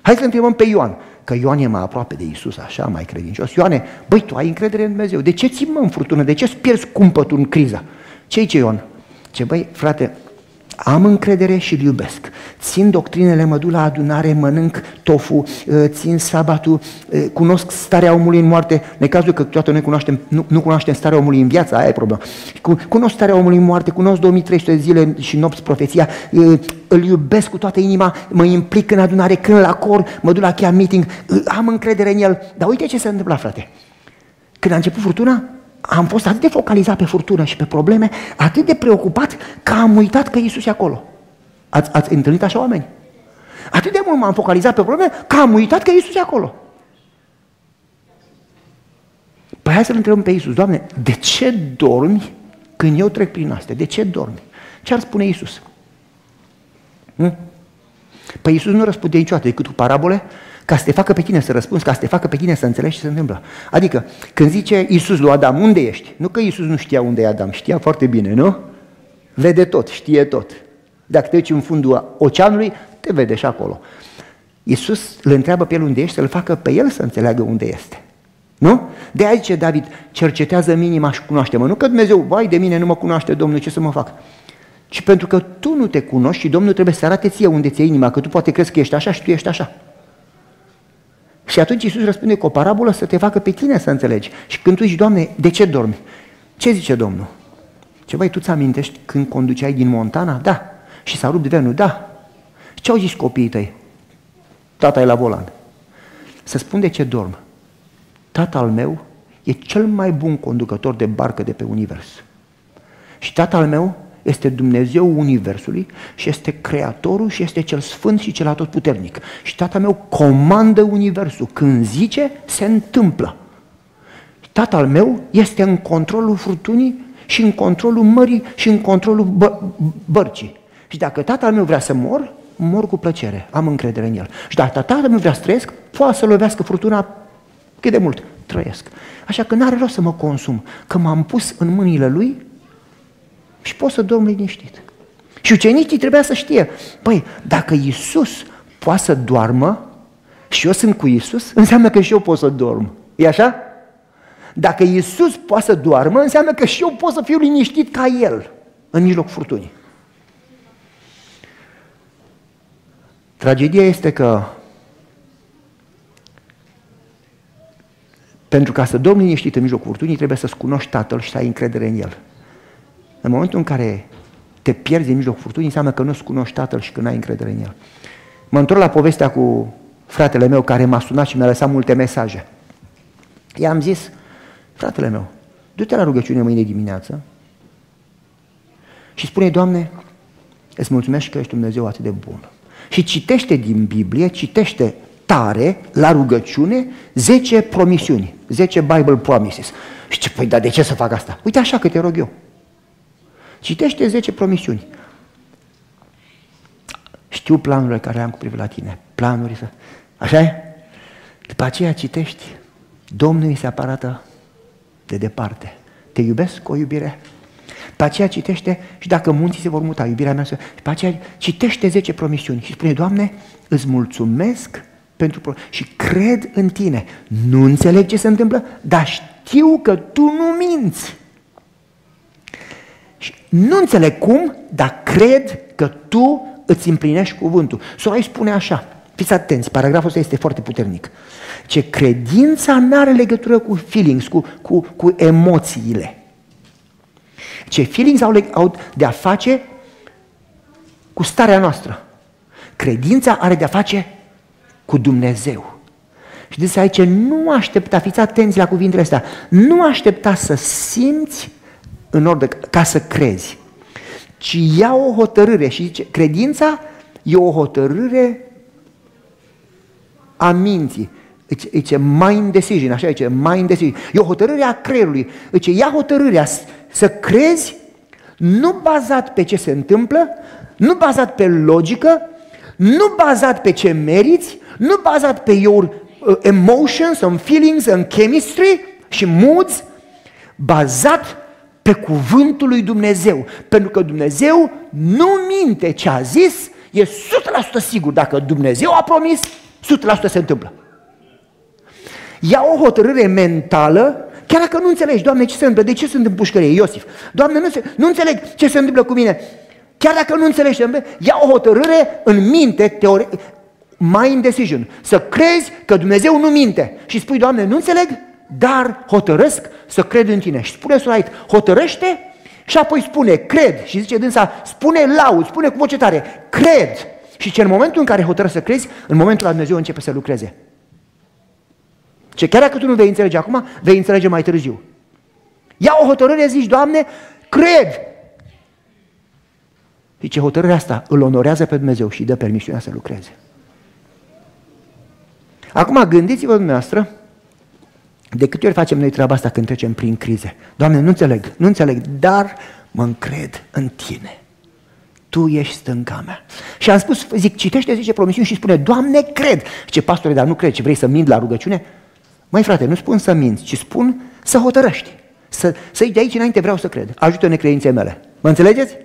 Speaker 1: Hai să întrebăm pe Ioan, că Ioan e mai aproape de Isus, așa, mai credincios. Ioane, băi, tu ai încredere în Dumnezeu. De ce ți mă în furtună? De ce îți pierzi cumpătul în criza? Ce-i ce Ioan? Ce băi, frate, am încredere și îl iubesc. Țin doctrinele, mă duc la adunare, mănânc tofu, uh, țin sabatul, uh, cunosc starea omului în moarte, în cazul că toată noi cunoaștem, nu, nu cunoaștem starea omului în viață, aia e problema. Cunosc starea omului în moarte, cunosc 2300 zile și nopți profeția, uh, îl iubesc cu toată inima, mă implic în adunare, când la cor, mă duc la chiar meeting, am încredere în el. Dar uite ce se întâmplă, frate. Când a început furtuna, am fost atât de focalizat pe furtună și pe probleme, atât de preocupat că am uitat că Isus e acolo. Ați, ați întâlnit așa oameni? Atât de mult m-am focalizat pe probleme că am uitat că Isus e acolo. Păi hai să-L întrebăm pe Isus, Doamne, de ce dormi când eu trec prin astea? De ce dormi? Ce ar spune Isus? Hm? Păi Isus nu răspunde niciodată decât cu parabole ca să te facă pe tine să răspunzi, ca să te facă pe tine să înțelegi ce se întâmplă. Adică, când zice Iisus lui Adam, unde ești? Nu că Iisus nu știa unde e Adam, știa foarte bine, nu? Vede tot, știe tot. Dacă te duci în fundul oceanului, te vede și acolo. Iisus îl întreabă pe el unde ești, să-l facă pe el să înțeleagă unde este. Nu? De aici zice David, cercetează minima și cunoaște-mă. Nu că Dumnezeu, vai de mine, nu mă cunoaște Domnul, ce să mă fac? Ci pentru că tu nu te cunoști și Domnul trebuie să arate ție unde ți-e inima, că tu poate crezi că ești așa și tu ești așa. Și atunci Iisus răspunde cu o parabolă să te facă pe tine să înțelegi. Și când tu zici, Doamne, de ce dormi? Ce zice Domnul? Ce băi, tu ți amintești când conduceai din Montana? Da. Și s-a rupt venul? Da. Ce au zis copiii tăi? Tata e la volan. Să spun de ce dorm. Tatăl meu e cel mai bun conducător de barcă de pe univers. Și tatăl meu este Dumnezeu Universului și este Creatorul și este cel Sfânt și cel Atotputernic. Și Tatăl meu comandă Universul. Când zice, se întâmplă. Tatăl meu este în controlul furtunii și în controlul mării și în controlul bă- bărcii. Și dacă tatăl meu vrea să mor, mor cu plăcere, am încredere în el. Și dacă tatăl meu vrea să trăiesc, poate să lovească furtuna cât de mult trăiesc. Așa că n-are rost să mă consum, că m-am pus în mâinile lui și pot să dorm liniștit. Și ucenicii trebuia să știe, păi, dacă Iisus poate să doarmă și eu sunt cu Iisus, înseamnă că și eu pot să dorm. E așa? Dacă Iisus poate să doarmă, înseamnă că și eu pot să fiu liniștit ca El în mijloc furtunii. Tragedia este că pentru ca să dormi liniștit în mijlocul furtunii, trebuie să-ți cunoști Tatăl și să ai încredere în El. În momentul în care te pierzi în mijlocul furtunii, înseamnă că nu-ți cunoști Tatăl și că n-ai încredere în El. Mă întorc la povestea cu fratele meu care m-a sunat și mi-a lăsat multe mesaje. I-am zis, fratele meu, du-te la rugăciune mâine dimineață și spune, Doamne, îți mulțumesc că ești Dumnezeu atât de bun. Și citește din Biblie, citește tare, la rugăciune, 10 promisiuni, 10 Bible promises. Și ce, păi, dar de ce să fac asta? Uite așa că te rog eu. Citește 10 promisiuni. Știu planurile care am cu privire la tine. Planuri să... Așa e? După aceea citești. Domnul îi se aparată de departe. te iubesc cu o iubire. Pe aceea citește și dacă munții se vor muta, iubirea mea să... Pe aceea citește 10 promisiuni și spune, Doamne, îți mulțumesc pentru și cred în tine. Nu înțeleg ce se întâmplă, dar știu că tu nu minți. Și nu înțeleg cum, dar cred că tu îți împlinești cuvântul. Sau aici spune așa, fiți atenți, paragraful ăsta este foarte puternic. Ce credința nu are legătură cu feelings, cu, cu, cu emoțiile. Ce feelings au, au de-a face cu starea noastră. Credința are de-a face cu Dumnezeu. Și de aici nu aștepta, fiți atenți la cuvintele astea, nu aștepta să simți în ordine, ca să crezi, ci ia o hotărâre și zice, credința e o hotărâre a minții. Zice mind decision, așa zice, mind decision. E o hotărâre a creierului. Zice, ia hotărârea să crezi nu bazat pe ce se întâmplă, nu bazat pe logică, nu bazat pe ce meriți, nu bazat pe your uh, emotions and feelings and chemistry și moods, bazat pe cuvântul lui Dumnezeu. Pentru că Dumnezeu nu minte ce a zis, e 100% sigur. Dacă Dumnezeu a promis, 100% se întâmplă. Ia o hotărâre mentală, chiar dacă nu înțelegi, Doamne, ce se întâmplă, de ce sunt în pușcărie, Iosif? Doamne, nu, nu înțeleg ce se întâmplă cu mine. Chiar dacă nu înțelegi, ia o hotărâre în minte, teore, mind decision, să crezi că Dumnezeu nu minte și spui, Doamne, nu înțeleg, dar hotărăsc să cred în tine. Și spune Surait, hotărăște și apoi spune, cred. Și zice dânsa, spune laud, spune cu voce tare, cred. Și ce în momentul în care hotărăști să crezi, în momentul ăla Dumnezeu începe să lucreze. Ce chiar dacă tu nu vei înțelege acum, vei înțelege mai târziu. Ia o hotărâre, zici, Doamne, cred. Și ce hotărârea asta îl onorează pe Dumnezeu și îi dă permisiunea să lucreze. Acum gândiți-vă dumneavoastră de câte ori facem noi treaba asta când trecem prin crize? Doamne, nu înțeleg, nu înțeleg, dar mă încred în Tine. Tu ești stânca mea. Și am spus, zic, citește 10 promisiuni și spune, Doamne, cred. Ce pastore, dar nu cred, ce vrei să mint la rugăciune? Mai frate, nu spun să minți, ci spun să hotărăști. Să, să de aici înainte vreau să cred. Ajută necredințe mele. Mă înțelegeți?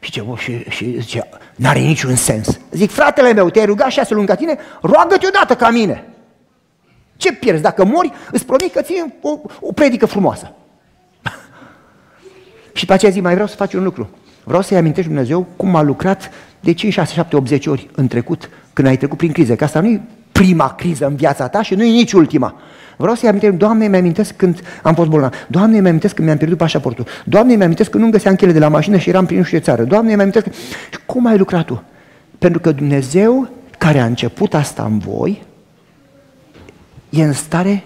Speaker 1: Și ce, și, și zice, n-are niciun sens. Zic, fratele meu, te-ai rugat șase luni ca tine, roagă-te odată ca mine. Ce pierzi? Dacă mori, îți promit că ții o, o predică frumoasă. și pe aceea zi, mai vreau să faci un lucru. Vreau să-i amintești Dumnezeu cum a lucrat de 5, 6, 7, 80 ori în trecut, când ai trecut prin crize. Că asta nu e prima criză în viața ta și nu e nici ultima. Vreau să-i amintesc, Doamne, mi-amintesc când am fost bolnav. Doamne, mi-amintesc când mi-am pierdut pașaportul. Doamne, mi-amintesc când nu găseam chele de la mașină și eram prin știu țară. Doamne, mi-amintesc. Și cum ai lucrat tu? Pentru că Dumnezeu, care a început asta în voi, e în stare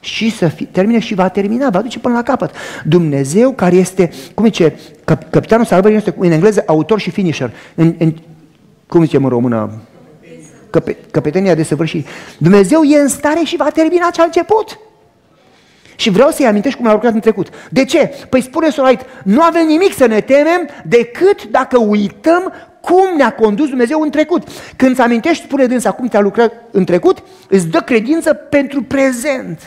Speaker 1: și să fi, termine și va termina, va duce până la capăt. Dumnezeu care este, cum zice, cap, capitanul salvării este în engleză autor și finisher. În, în, cum zicem în română? Căpe, căpetenia de săvârșit. Dumnezeu e în stare și va termina ce a început. Și vreau să-i amintești cum a lucrat în trecut. De ce? Păi spune Sorait, nu avem nimic să ne temem decât dacă uităm cum ne-a condus Dumnezeu în trecut. Când îți amintești, spune dânsa cum ți-a lucrat în trecut, îți dă credință pentru prezent.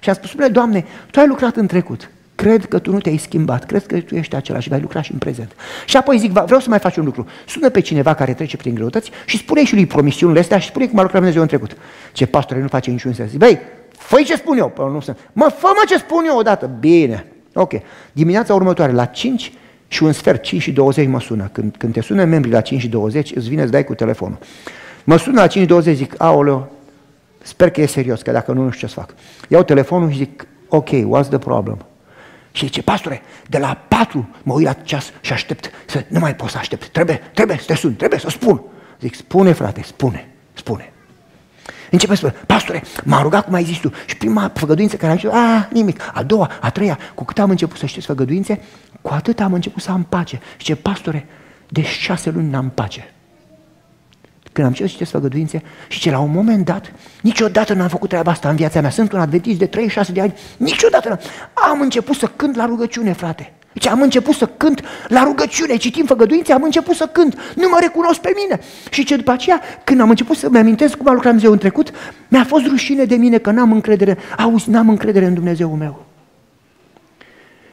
Speaker 1: Și a spus, spune, Doamne, Tu ai lucrat în trecut. Cred că tu nu te-ai schimbat, cred că tu ești același și vei lucra și în prezent. Și apoi zic, vreau să mai faci un lucru. Sună pe cineva care trece prin greutăți și spune și lui promisiunile astea și spune cum a lucrat Dumnezeu în trecut. Ce pastore nu face niciun sens. Zic, băi, fă ce spun eu. Păi, nu mă, fă mă ce spun eu odată. Bine. Ok. Dimineața următoare, la 5 și un sfert, 5 și 20 mă sună. Când, când te sună membrii la 5 și 20, îți vine să dai cu telefonul. Mă sună la 5 și 20, zic, aoleo, sper că e serios, că dacă nu, nu știu ce să fac. Iau telefonul și zic, ok, what's the problem? Și zice, pastore, de la patru mă uit la ceas și aștept, să nu mai pot să aștept, trebuie, trebuie să te sun, trebuie să spun. Zic, spune frate, spune, spune. Începe să spune, pastore, m-am rugat cum ai zis tu. Și prima făgăduință care am zis, a, nimic. A doua, a treia, cu cât am început să știți făgăduințe, cu atât am început să am pace. Și ce, pastore, de șase luni n-am pace. Când am început să citesc făgăduințe și ce la un moment dat, niciodată n-am făcut treaba asta în viața mea. Sunt un adventist de 36 de ani, niciodată n-am. Am început să cânt la rugăciune, frate. Deci am început să cânt la rugăciune, citim făgăduințe, am început să cânt, nu mă recunosc pe mine. Și ce după aceea, când am început să-mi amintesc cum a lucrat Dumnezeu în trecut, mi-a fost rușine de mine că n-am încredere, auzi, n-am încredere în Dumnezeu meu.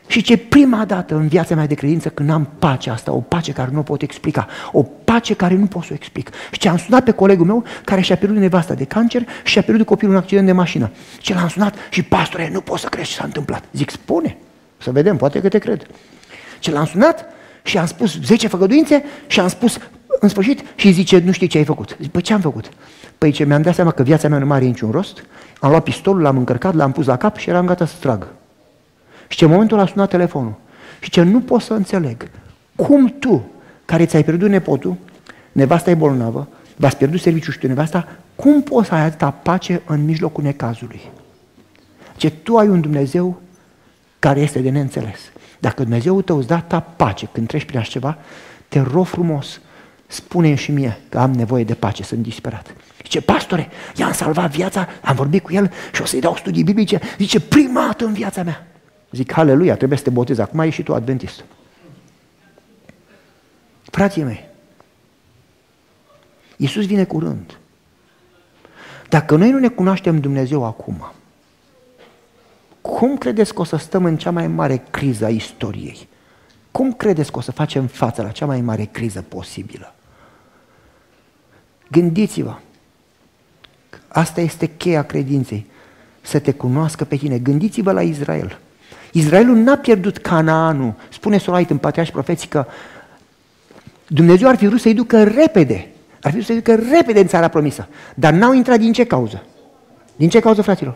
Speaker 1: Și ce prima dată în viața mea de credință când am pace asta, o pace care nu o pot explica, o pace care nu pot să o explic. Și ce am sunat pe colegul meu care și-a pierdut nevasta de cancer și și-a pierdut copilul în accident de mașină. Ce l-am sunat și pastore, nu pot să crezi ce s-a întâmplat. Zic, spune, să vedem, poate că te cred. Ce l-am sunat și am spus 10 făgăduințe și am spus în sfârșit și zice, nu știi ce ai făcut. Zic, păi ce am făcut? Păi ce mi-am dat seama că viața mea nu mai are niciun rost, am luat pistolul, l-am încărcat, l-am pus la cap și eram gata să trag. Și ce momentul a sunat telefonul. Și ce nu pot să înțeleg. Cum tu, care ți-ai pierdut nepotul, nevasta e bolnavă, v-ați pierdut serviciul și tu nevasta, cum poți să ai atâta pace în mijlocul necazului? Ce tu ai un Dumnezeu care este de neînțeles. Dacă Dumnezeu tău îți da ta pace când treci prin așa ceva, te rog frumos, spune și mie că am nevoie de pace, sunt disperat. Zice, pastore, i-am salvat viața, am vorbit cu el și o să-i dau studii biblice. Zice, prima dată în viața mea. Zic, haleluia, trebuie să te botezi. Acum ai și tu adventist. Frații mei, Iisus vine curând. Dacă noi nu ne cunoaștem Dumnezeu acum, cum credeți că o să stăm în cea mai mare criză a istoriei? Cum credeți că o să facem față la cea mai mare criză posibilă? Gândiți-vă, asta este cheia credinței, să te cunoască pe tine. Gândiți-vă la Israel. Israelul n-a pierdut Canaanul. Spune Sorait în Patriarh Profeții că Dumnezeu ar fi vrut să-i ducă repede. Ar fi vrut să-i ducă repede în țara promisă. Dar n-au intrat din ce cauză? Din ce cauză, fraților?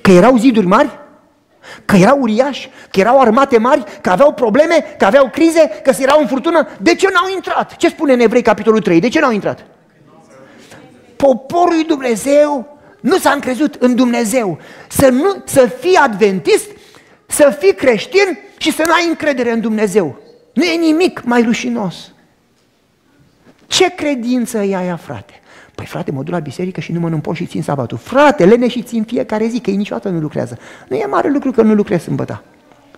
Speaker 1: Că erau ziduri mari? Că erau uriași? Că erau armate mari? Că aveau probleme? Că aveau crize? Că se erau în furtună? De ce n-au intrat? Ce spune în Evrei, capitolul 3? De ce n-au intrat? Poporul lui Dumnezeu nu s-a încrezut în Dumnezeu. Să, nu, să fii adventist să fii creștin și să n-ai încredere în Dumnezeu. Nu e nimic mai rușinos. Ce credință e aia, frate? Păi frate, mă duc la biserică și nu mănânc porc și țin sabatul. Frate, lene și țin fiecare zi, că ei niciodată nu lucrează. Nu e mare lucru că nu lucrezi sâmbătă.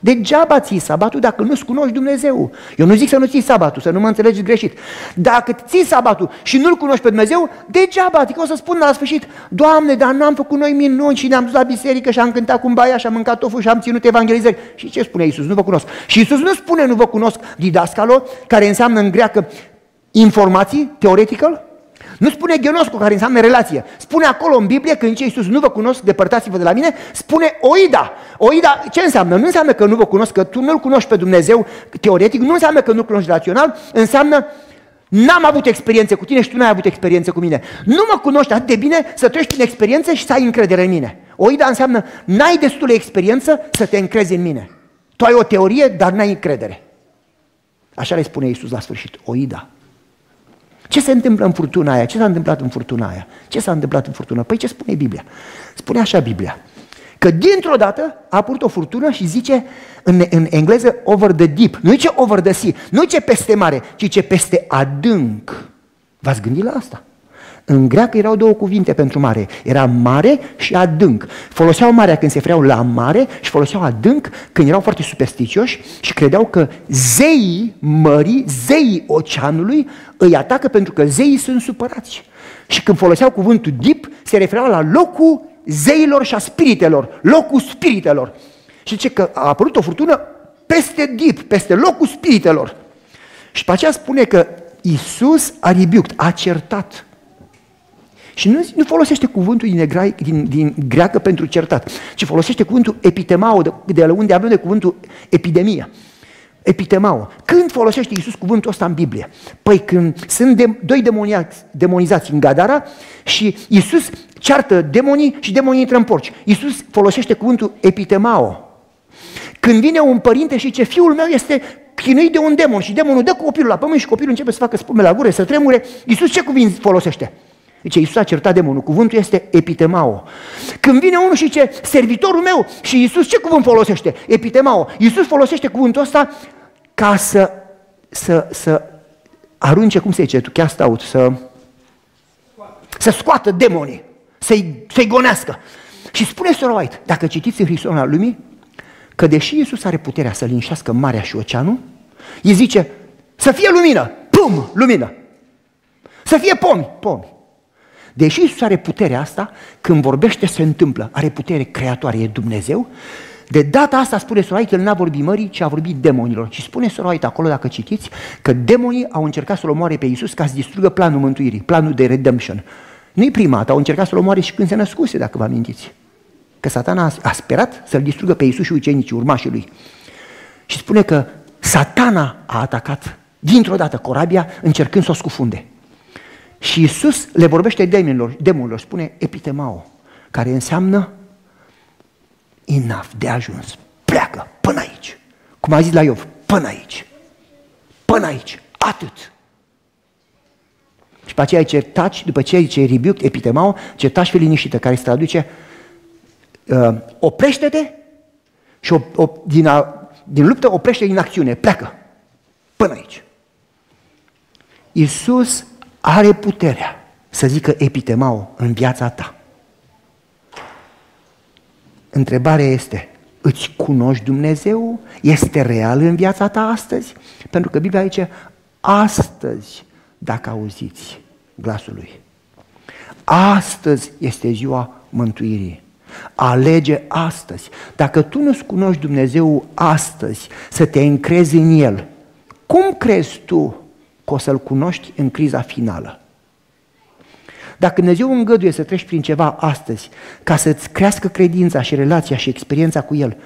Speaker 1: Degeaba ții sabatul dacă nu-ți cunoști Dumnezeu. Eu nu zic să nu ții sabatul, să nu mă înțelegi greșit. Dacă ții sabatul și nu-L cunoști pe Dumnezeu, degeaba, adică o să spun la sfârșit, Doamne, dar n-am făcut noi minuni și ne-am dus la biserică și am cântat cu baia și am mâncat tofu și am ținut evangelizări. Și ce spune Iisus? Nu vă cunosc. Și Iisus nu spune nu vă cunosc didascalo, care înseamnă în greacă informații, teoretical, nu spune genosco, care înseamnă relație. Spune acolo în Biblie, când zice Iisus, nu vă cunosc, depărtați-vă de la mine, spune oida. Oida, ce înseamnă? Nu înseamnă că nu vă cunosc, că tu nu-L cunoști pe Dumnezeu teoretic, nu înseamnă că nu-L cunoști rațional, înseamnă N-am avut experiență cu tine și tu n-ai avut experiență cu mine. Nu mă cunoști atât de bine să treci prin experiență și să ai încredere în mine. Oida înseamnă n-ai destulă experiență să te încrezi în mine. Tu ai o teorie, dar n-ai încredere. Așa le spune Iisus la sfârșit. Oida. Ce se întâmplă în furtuna aia? Ce s-a întâmplat în furtuna aia? Ce s-a întâmplat în furtună? Păi ce spune Biblia? Spune așa Biblia. Că dintr-o dată a apărut o furtună și zice în, în engleză over the deep. Nu ce over the sea, nu ce peste mare, ci ce peste adânc. V-ați gândit la asta? În greacă erau două cuvinte pentru mare. Era mare și adânc. Foloseau marea când se freau la mare și foloseau adânc când erau foarte supersticioși și credeau că zeii mării, zeii oceanului îi atacă pentru că zeii sunt supărați. Și când foloseau cuvântul deep, se refereau la locul zeilor și a spiritelor, locul spiritelor. Și ce că a apărut o furtună peste deep, peste locul spiritelor. Și pe aceea spune că Isus a ribiuct, a certat și nu, nu folosește cuvântul din, egrai, din, din greacă pentru certat, ci folosește cuvântul epitemao, de, de unde avem de cuvântul epidemia. Epitemao. Când folosește Iisus cuvântul ăsta în Biblie? Păi când sunt de, doi demoniați, demonizați în Gadara și Iisus ceartă demonii și demonii intră în porci. Iisus folosește cuvântul epitemao. Când vine un părinte și ce fiul meu este chinuit de un demon și demonul dă copilul la pământ și copilul începe să facă spume la gură, să tremure, Iisus ce cuvânt folosește? Zice, Iisus a certat demonul. Cuvântul este epitemao. Când vine unul și zice, servitorul meu, și Iisus ce cuvânt folosește? Epitemao. Iisus folosește cuvântul ăsta ca să, să, să arunce, cum se zice, tu chiar staut, să, să scoată demonii, să-i, să-i gonească. Și spune Sora White, dacă citiți în Hristos al lumii, că deși Iisus are puterea să linșească marea și oceanul, îi zice, să fie lumină, pum, lumină. Să fie pomi, pomi. Deși Iisus are puterea asta, când vorbește se întâmplă, are putere creatoare, e Dumnezeu, De data asta, spune Sorait, el n-a vorbit mării, ci a vorbit demonilor. Și spune Sorait acolo, dacă citiți, că demonii au încercat să-L omoare pe Iisus ca să distrugă planul mântuirii, planul de redemption. Nu-i prima dată, au încercat să-L omoare și când se născuse, dacă vă amintiți. Că satana a sperat să-L distrugă pe Iisus și ucenicii, urmașii lui. Și spune că satana a atacat dintr-o dată corabia încercând să o scufunde. Și Iisus le vorbește demonilor, demonilor spune epitemao, care înseamnă enough, de ajuns, pleacă până aici. Cum a zis la Iov, până aici, până aici, atât. Și pe aceea ce taci, după ce zice rebuke, epitemao, ce taci fi liniștită, care se traduce uh, oprește-te și o, o, din, a, din luptă oprește din acțiune, pleacă până aici. Iisus are puterea să zică epitemao în viața ta. Întrebarea este, îți cunoști Dumnezeu? Este real în viața ta astăzi? Pentru că Biblia zice, astăzi, dacă auziți glasul Lui. Astăzi este ziua mântuirii. Alege astăzi. Dacă tu nu-ți cunoști Dumnezeu astăzi, să te încrezi în El, cum crezi tu că o să-L cunoști în criza finală? Dacă Dumnezeu îngăduie să treci prin ceva astăzi, ca să-ți crească credința și relația și experiența cu El,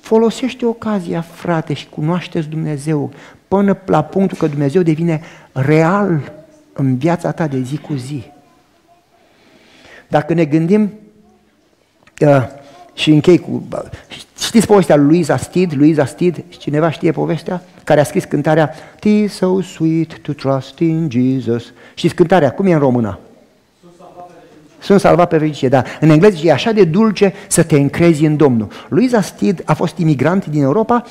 Speaker 1: folosește ocazia, frate, și cunoașteți Dumnezeu până la punctul că Dumnezeu devine real în viața ta de zi cu zi. Dacă ne gândim uh, și închei cu... Uh, știți povestea lui Louisa Steed? Louisa Steed, cineva știe povestea? Care a scris cântarea Tis so sweet to trust in Jesus. Știți cântarea? Cum e în română? Sunt salvat pe vecie, dar în engleză e așa de dulce să te încrezi în Domnul. Luisa Steed a fost imigrant din Europa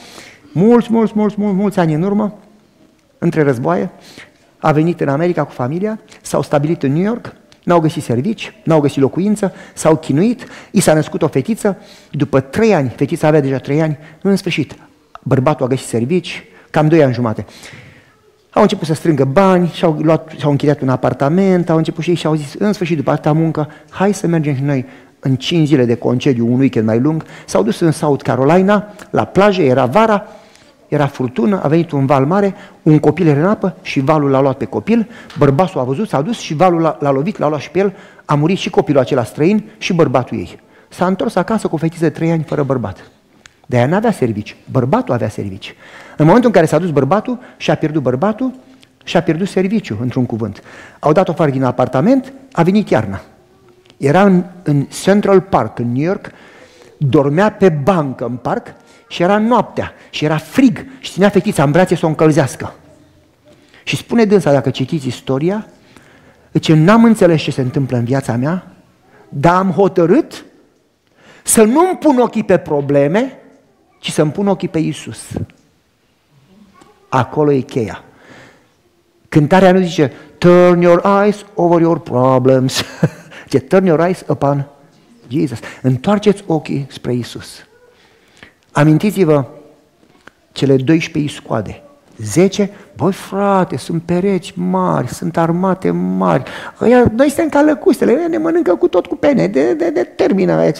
Speaker 1: mulți, mulți, mulți, mulți, mulți ani în urmă, între războaie, a venit în America cu familia, s-au stabilit în New York, n-au găsit servici, n-au găsit locuință, s-au chinuit, i s-a născut o fetiță, după trei ani, fetița avea deja trei ani, în sfârșit, bărbatul a găsit servici, cam doi ani jumate. Au început să strângă bani, și-au, luat, și-au închiriat un apartament, au început și ei și au zis, în sfârșit, după atâta muncă, hai să mergem și noi în 5 zile de concediu, un weekend mai lung, s-au dus în South Carolina, la plajă, era vara, era furtună, a venit un val mare, un copil era în apă și valul l-a luat pe copil, bărbatul a văzut, s-a dus și valul l-a, l-a lovit, l-a luat și pe el, a murit și copilul acela străin și bărbatul ei. S-a întors acasă cu o fetiță de 3 ani fără bărbat. De aia n-avea servici, bărbatul avea servici. În momentul în care s-a dus bărbatul și a pierdut bărbatul, și a pierdut serviciu, într-un cuvânt. Au dat-o afară din apartament, a venit iarna. Era în, în Central Park, în New York, dormea pe bancă în parc și era noaptea și era frig și ținea fetița în brațe să o încălzească. Și spune dânsa, dacă citiți istoria, ce n-am înțeles ce se întâmplă în viața mea, dar am hotărât să nu-mi pun ochii pe probleme, ci să-mi pun ochii pe Isus. Acolo e cheia. Cântarea nu zice, turn your eyes over your problems. zice, turn your eyes upon Jesus. Întoarceți ochii spre Isus. Amintiți-vă cele 12 iscoade. 10, băi frate, sunt pereți mari, sunt armate mari, Ăia, noi suntem ca lăcustele, ne mănâncă cu tot cu pene, de, de, de termină.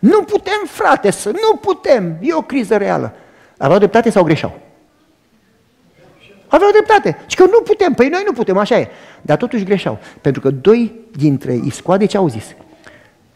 Speaker 1: Nu putem, frate, să nu putem, e o criză reală. Aveau dreptate sau greșeau? Aveau dreptate. Și că nu putem, păi noi nu putem, așa e. Dar totuși greșeau. Pentru că doi dintre iscoade ce au zis?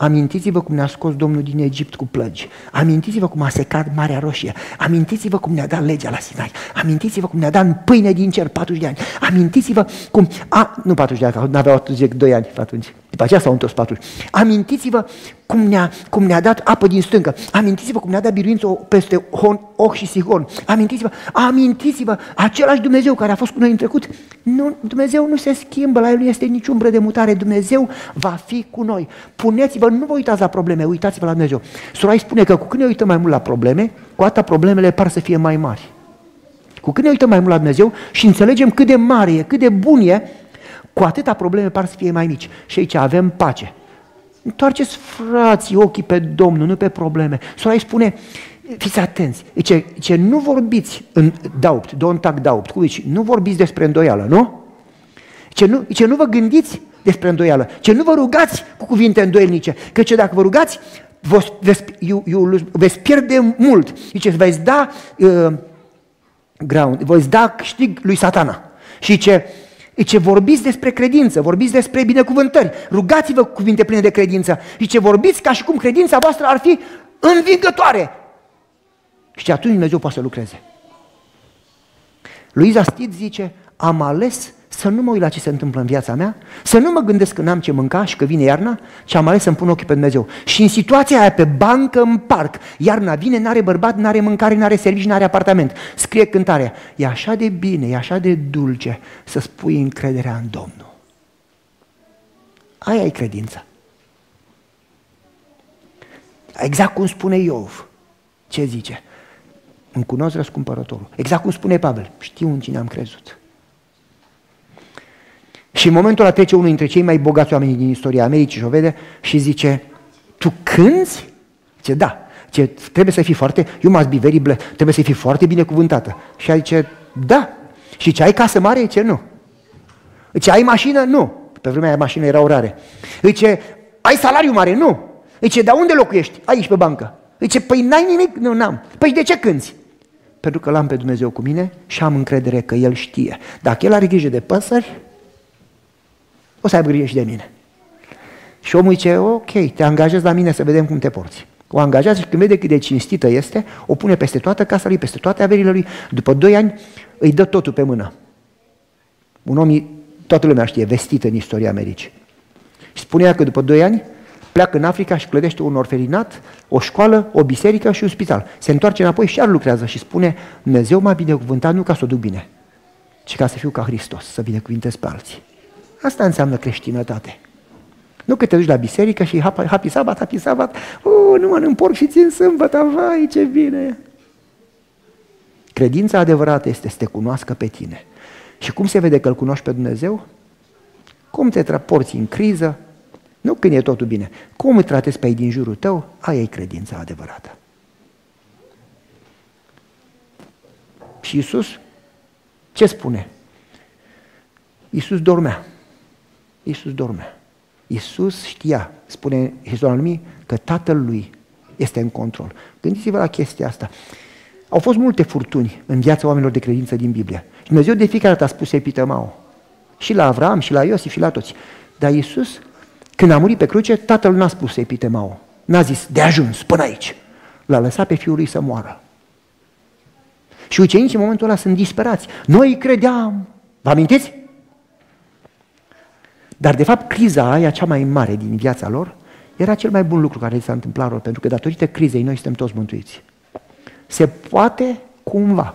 Speaker 1: Amintiți-vă cum ne-a scos Domnul din Egipt cu plăgi. Amintiți-vă cum a secat Marea Roșie. Amintiți-vă cum ne-a dat legea la Sinai. Amintiți-vă cum ne-a dat pâine din cer 40 de ani. Amintiți-vă cum... A, nu 40 de ani, că nu aveau 2 ani atunci. După aceea s-au întors 40. Amintiți-vă cum ne-a, cum ne-a dat apă din stâncă. Amintiți-vă cum ne-a dat biruință peste Hon, Och și Sigon. Amintiți-vă, amintiți-vă, același Dumnezeu care a fost cu noi în trecut, nu, Dumnezeu nu se schimbă, la El nu este nici umbră de mutare, Dumnezeu va fi cu noi. Puneți-vă, nu vă uitați la probleme, uitați-vă la Dumnezeu. Sora spune că cu când ne uităm mai mult la probleme, cu atâta problemele par să fie mai mari. Cu când ne uităm mai mult la Dumnezeu și înțelegem cât de mare e, cât de bun e, cu atâta probleme par să fie mai mici. Și aici avem pace. Întoarceți, frații, ochii pe Domnul, nu pe probleme. Sora îi spune, fiți atenți, ce, ce nu vorbiți în doubt, don't talk doubt, cum zici, nu vorbiți despre îndoială, nu? Ce nu, ce nu vă gândiți despre îndoială, ce nu vă rugați cu cuvinte îndoielnice, că ce dacă vă rugați, veți, you, you, veți pierde mult. Zice, veți da uh, ground, veți da câștig lui satana. Și ce ce vorbiți despre credință, vorbiți despre binecuvântări, rugați-vă cu cuvinte pline de credință. Și ce vorbiți ca și cum credința voastră ar fi învingătoare. Și atunci Dumnezeu poate să lucreze. Luiza Stid zice, am ales să nu mă uit la ce se întâmplă în viața mea, să nu mă gândesc că n-am ce mânca și că vine iarna, ci am ales să-mi pun ochii pe Dumnezeu. Și în situația aia, pe bancă, în parc, iarna vine, n-are bărbat, n-are mâncare, n-are servici, n-are apartament. Scrie cântarea. E așa de bine, e așa de dulce să spui încrederea în Domnul. Aia e credința. Exact cum spune Iov. Ce zice? Îmi cunosc răscumpărătorul. Exact cum spune Pavel. Știu în cine am crezut. Și în momentul ăla trece unul dintre cei mai bogați oameni din istoria Americii și o vede și zice, tu cânți? Ce da. Ce trebuie să fii foarte, you must be very blessed, trebuie să fii foarte binecuvântată. Și ea zice, da. Și ce ai casă mare? Ce nu. Ce ai mașină? Nu. Pe vremea aia mașină era rare. Zice, ai salariu mare? Nu. Zice, dar unde locuiești? Aici pe bancă. Zice, păi n-ai nimic? Nu, n-am. Păi de ce cânți? Pentru că l-am pe Dumnezeu cu mine și am încredere că El știe. Dacă El are grijă de păsări, o să aibă grijă și de mine. Și omul zice, ok, te angajezi la mine să vedem cum te porți. O angajează și când vede cât de cinstită este, o pune peste toată casa lui, peste toate averile lui. După doi ani îi dă totul pe mână. Un om, toată lumea știe, vestit în istoria Americii. Și spunea că după doi ani pleacă în Africa și clădește un orfelinat, o școală, o biserică și un spital. Se întoarce înapoi și iar lucrează și spune Dumnezeu m-a binecuvântat nu ca să o duc bine, ci ca să fiu ca Hristos, să binecuvintez pe alții. Asta înseamnă creștinătate. Nu că te duci la biserică și happy sabat, happy sabat, oh, nu mănânc porc și țin sâmbătă, vai, ce bine! Credința adevărată este să te cunoască pe tine. Și cum se vede că îl cunoști pe Dumnezeu? Cum te traporți în criză? Nu când e totul bine. Cum îi tratezi pe ei din jurul tău? Aia e credința adevărată. Și Isus ce spune? Isus dormea. Iisus dormea. Iisus știa, spune Hristonomii, că tatăl lui este în control. Gândiți-vă la chestia asta. Au fost multe furtuni în viața oamenilor de credință din Biblie. Și Dumnezeu de fiecare dată a spus epitemao. Și la Avram, și la Iosif, și la toți. Dar Iisus, când a murit pe cruce, tatăl n-a spus epitemao. N-a zis, de ajuns, până aici. L-a lăsat pe fiul lui să moară. Și ucenicii în momentul ăla sunt disperați. Noi credeam. Vă amintiți? Dar, de fapt, criza aia, cea mai mare din viața lor, era cel mai bun lucru care s-a întâmplat lor, pentru că datorită crizei noi suntem toți mântuiți. Se poate cumva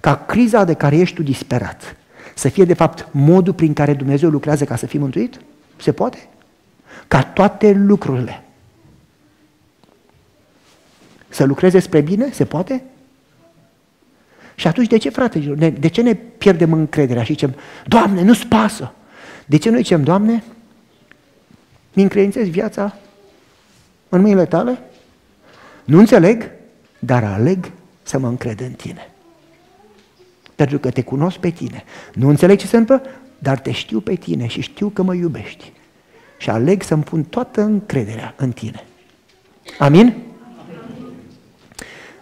Speaker 1: ca criza de care ești tu disperat să fie, de fapt, modul prin care Dumnezeu lucrează ca să fii mântuit? Se poate? Ca toate lucrurile să lucreze spre bine? Se poate? Și atunci de ce, frate, de ce ne pierdem încrederea și zicem, Doamne, nu-ți pasă? De ce noi zicem, Doamne, mi încredințez viața în mâinile tale? Nu înțeleg, dar aleg să mă încred în tine. Pentru că te cunosc pe tine. Nu înțeleg ce se întâmplă, dar te știu pe tine și știu că mă iubești. Și aleg să-mi pun toată încrederea în tine. Amin?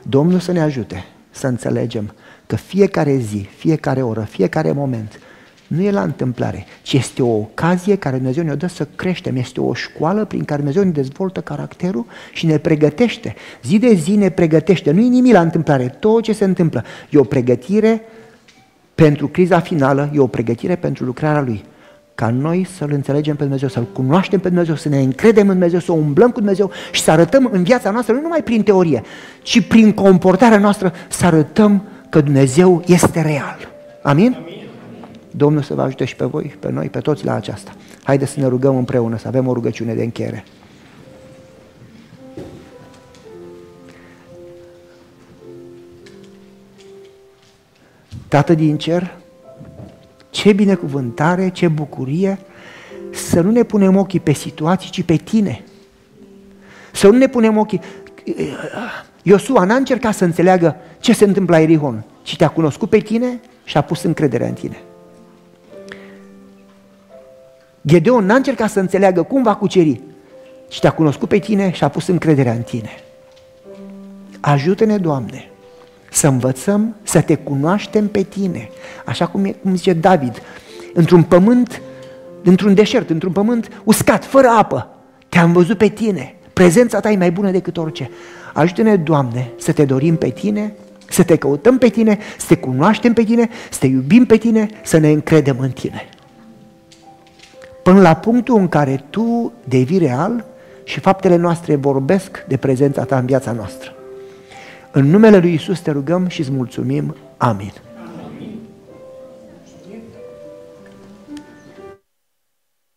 Speaker 1: Domnul să ne ajute să înțelegem că fiecare zi, fiecare oră, fiecare moment nu e la întâmplare, ci este o ocazie care Dumnezeu ne-o dă să creștem, este o școală prin care Dumnezeu ne dezvoltă caracterul și ne pregătește. Zi de zi ne pregătește, nu e nimic la întâmplare, tot ce se întâmplă e o pregătire pentru criza finală, e o pregătire pentru lucrarea Lui. Ca noi să-L înțelegem pe Dumnezeu, să-L cunoaștem pe Dumnezeu, să ne încredem în Dumnezeu, să umblăm cu Dumnezeu și să arătăm în viața noastră, nu numai prin teorie, ci prin comportarea noastră, să arătăm că Dumnezeu este real. Amin? Amin. Domnul să vă ajute și pe voi, pe noi, pe toți la aceasta. Haideți să ne rugăm împreună, să avem o rugăciune de încheiere. Tată din cer, ce binecuvântare, ce bucurie să nu ne punem ochii pe situații, ci pe tine. Să nu ne punem ochii... Iosua n-a încercat să înțeleagă ce se întâmplă la Erihon, ci te-a cunoscut pe tine și a pus încrederea în tine. Gedeon n-a încercat să înțeleagă cum va cuceri, și te-a cunoscut pe tine și a pus încrederea în tine. Ajută-ne, Doamne, să învățăm să te cunoaștem pe tine, așa cum, e, cum zice David, într-un pământ, într-un deșert, într-un pământ uscat, fără apă. Te-am văzut pe tine, prezența ta e mai bună decât orice. Ajută-ne, Doamne, să te dorim pe tine, să te căutăm pe tine, să te cunoaștem pe tine, să te iubim pe tine, să ne încredem în tine. Până la punctul în care tu devii real și faptele noastre vorbesc de prezența ta în viața noastră. În numele lui Isus te rugăm și îți mulțumim. Amin.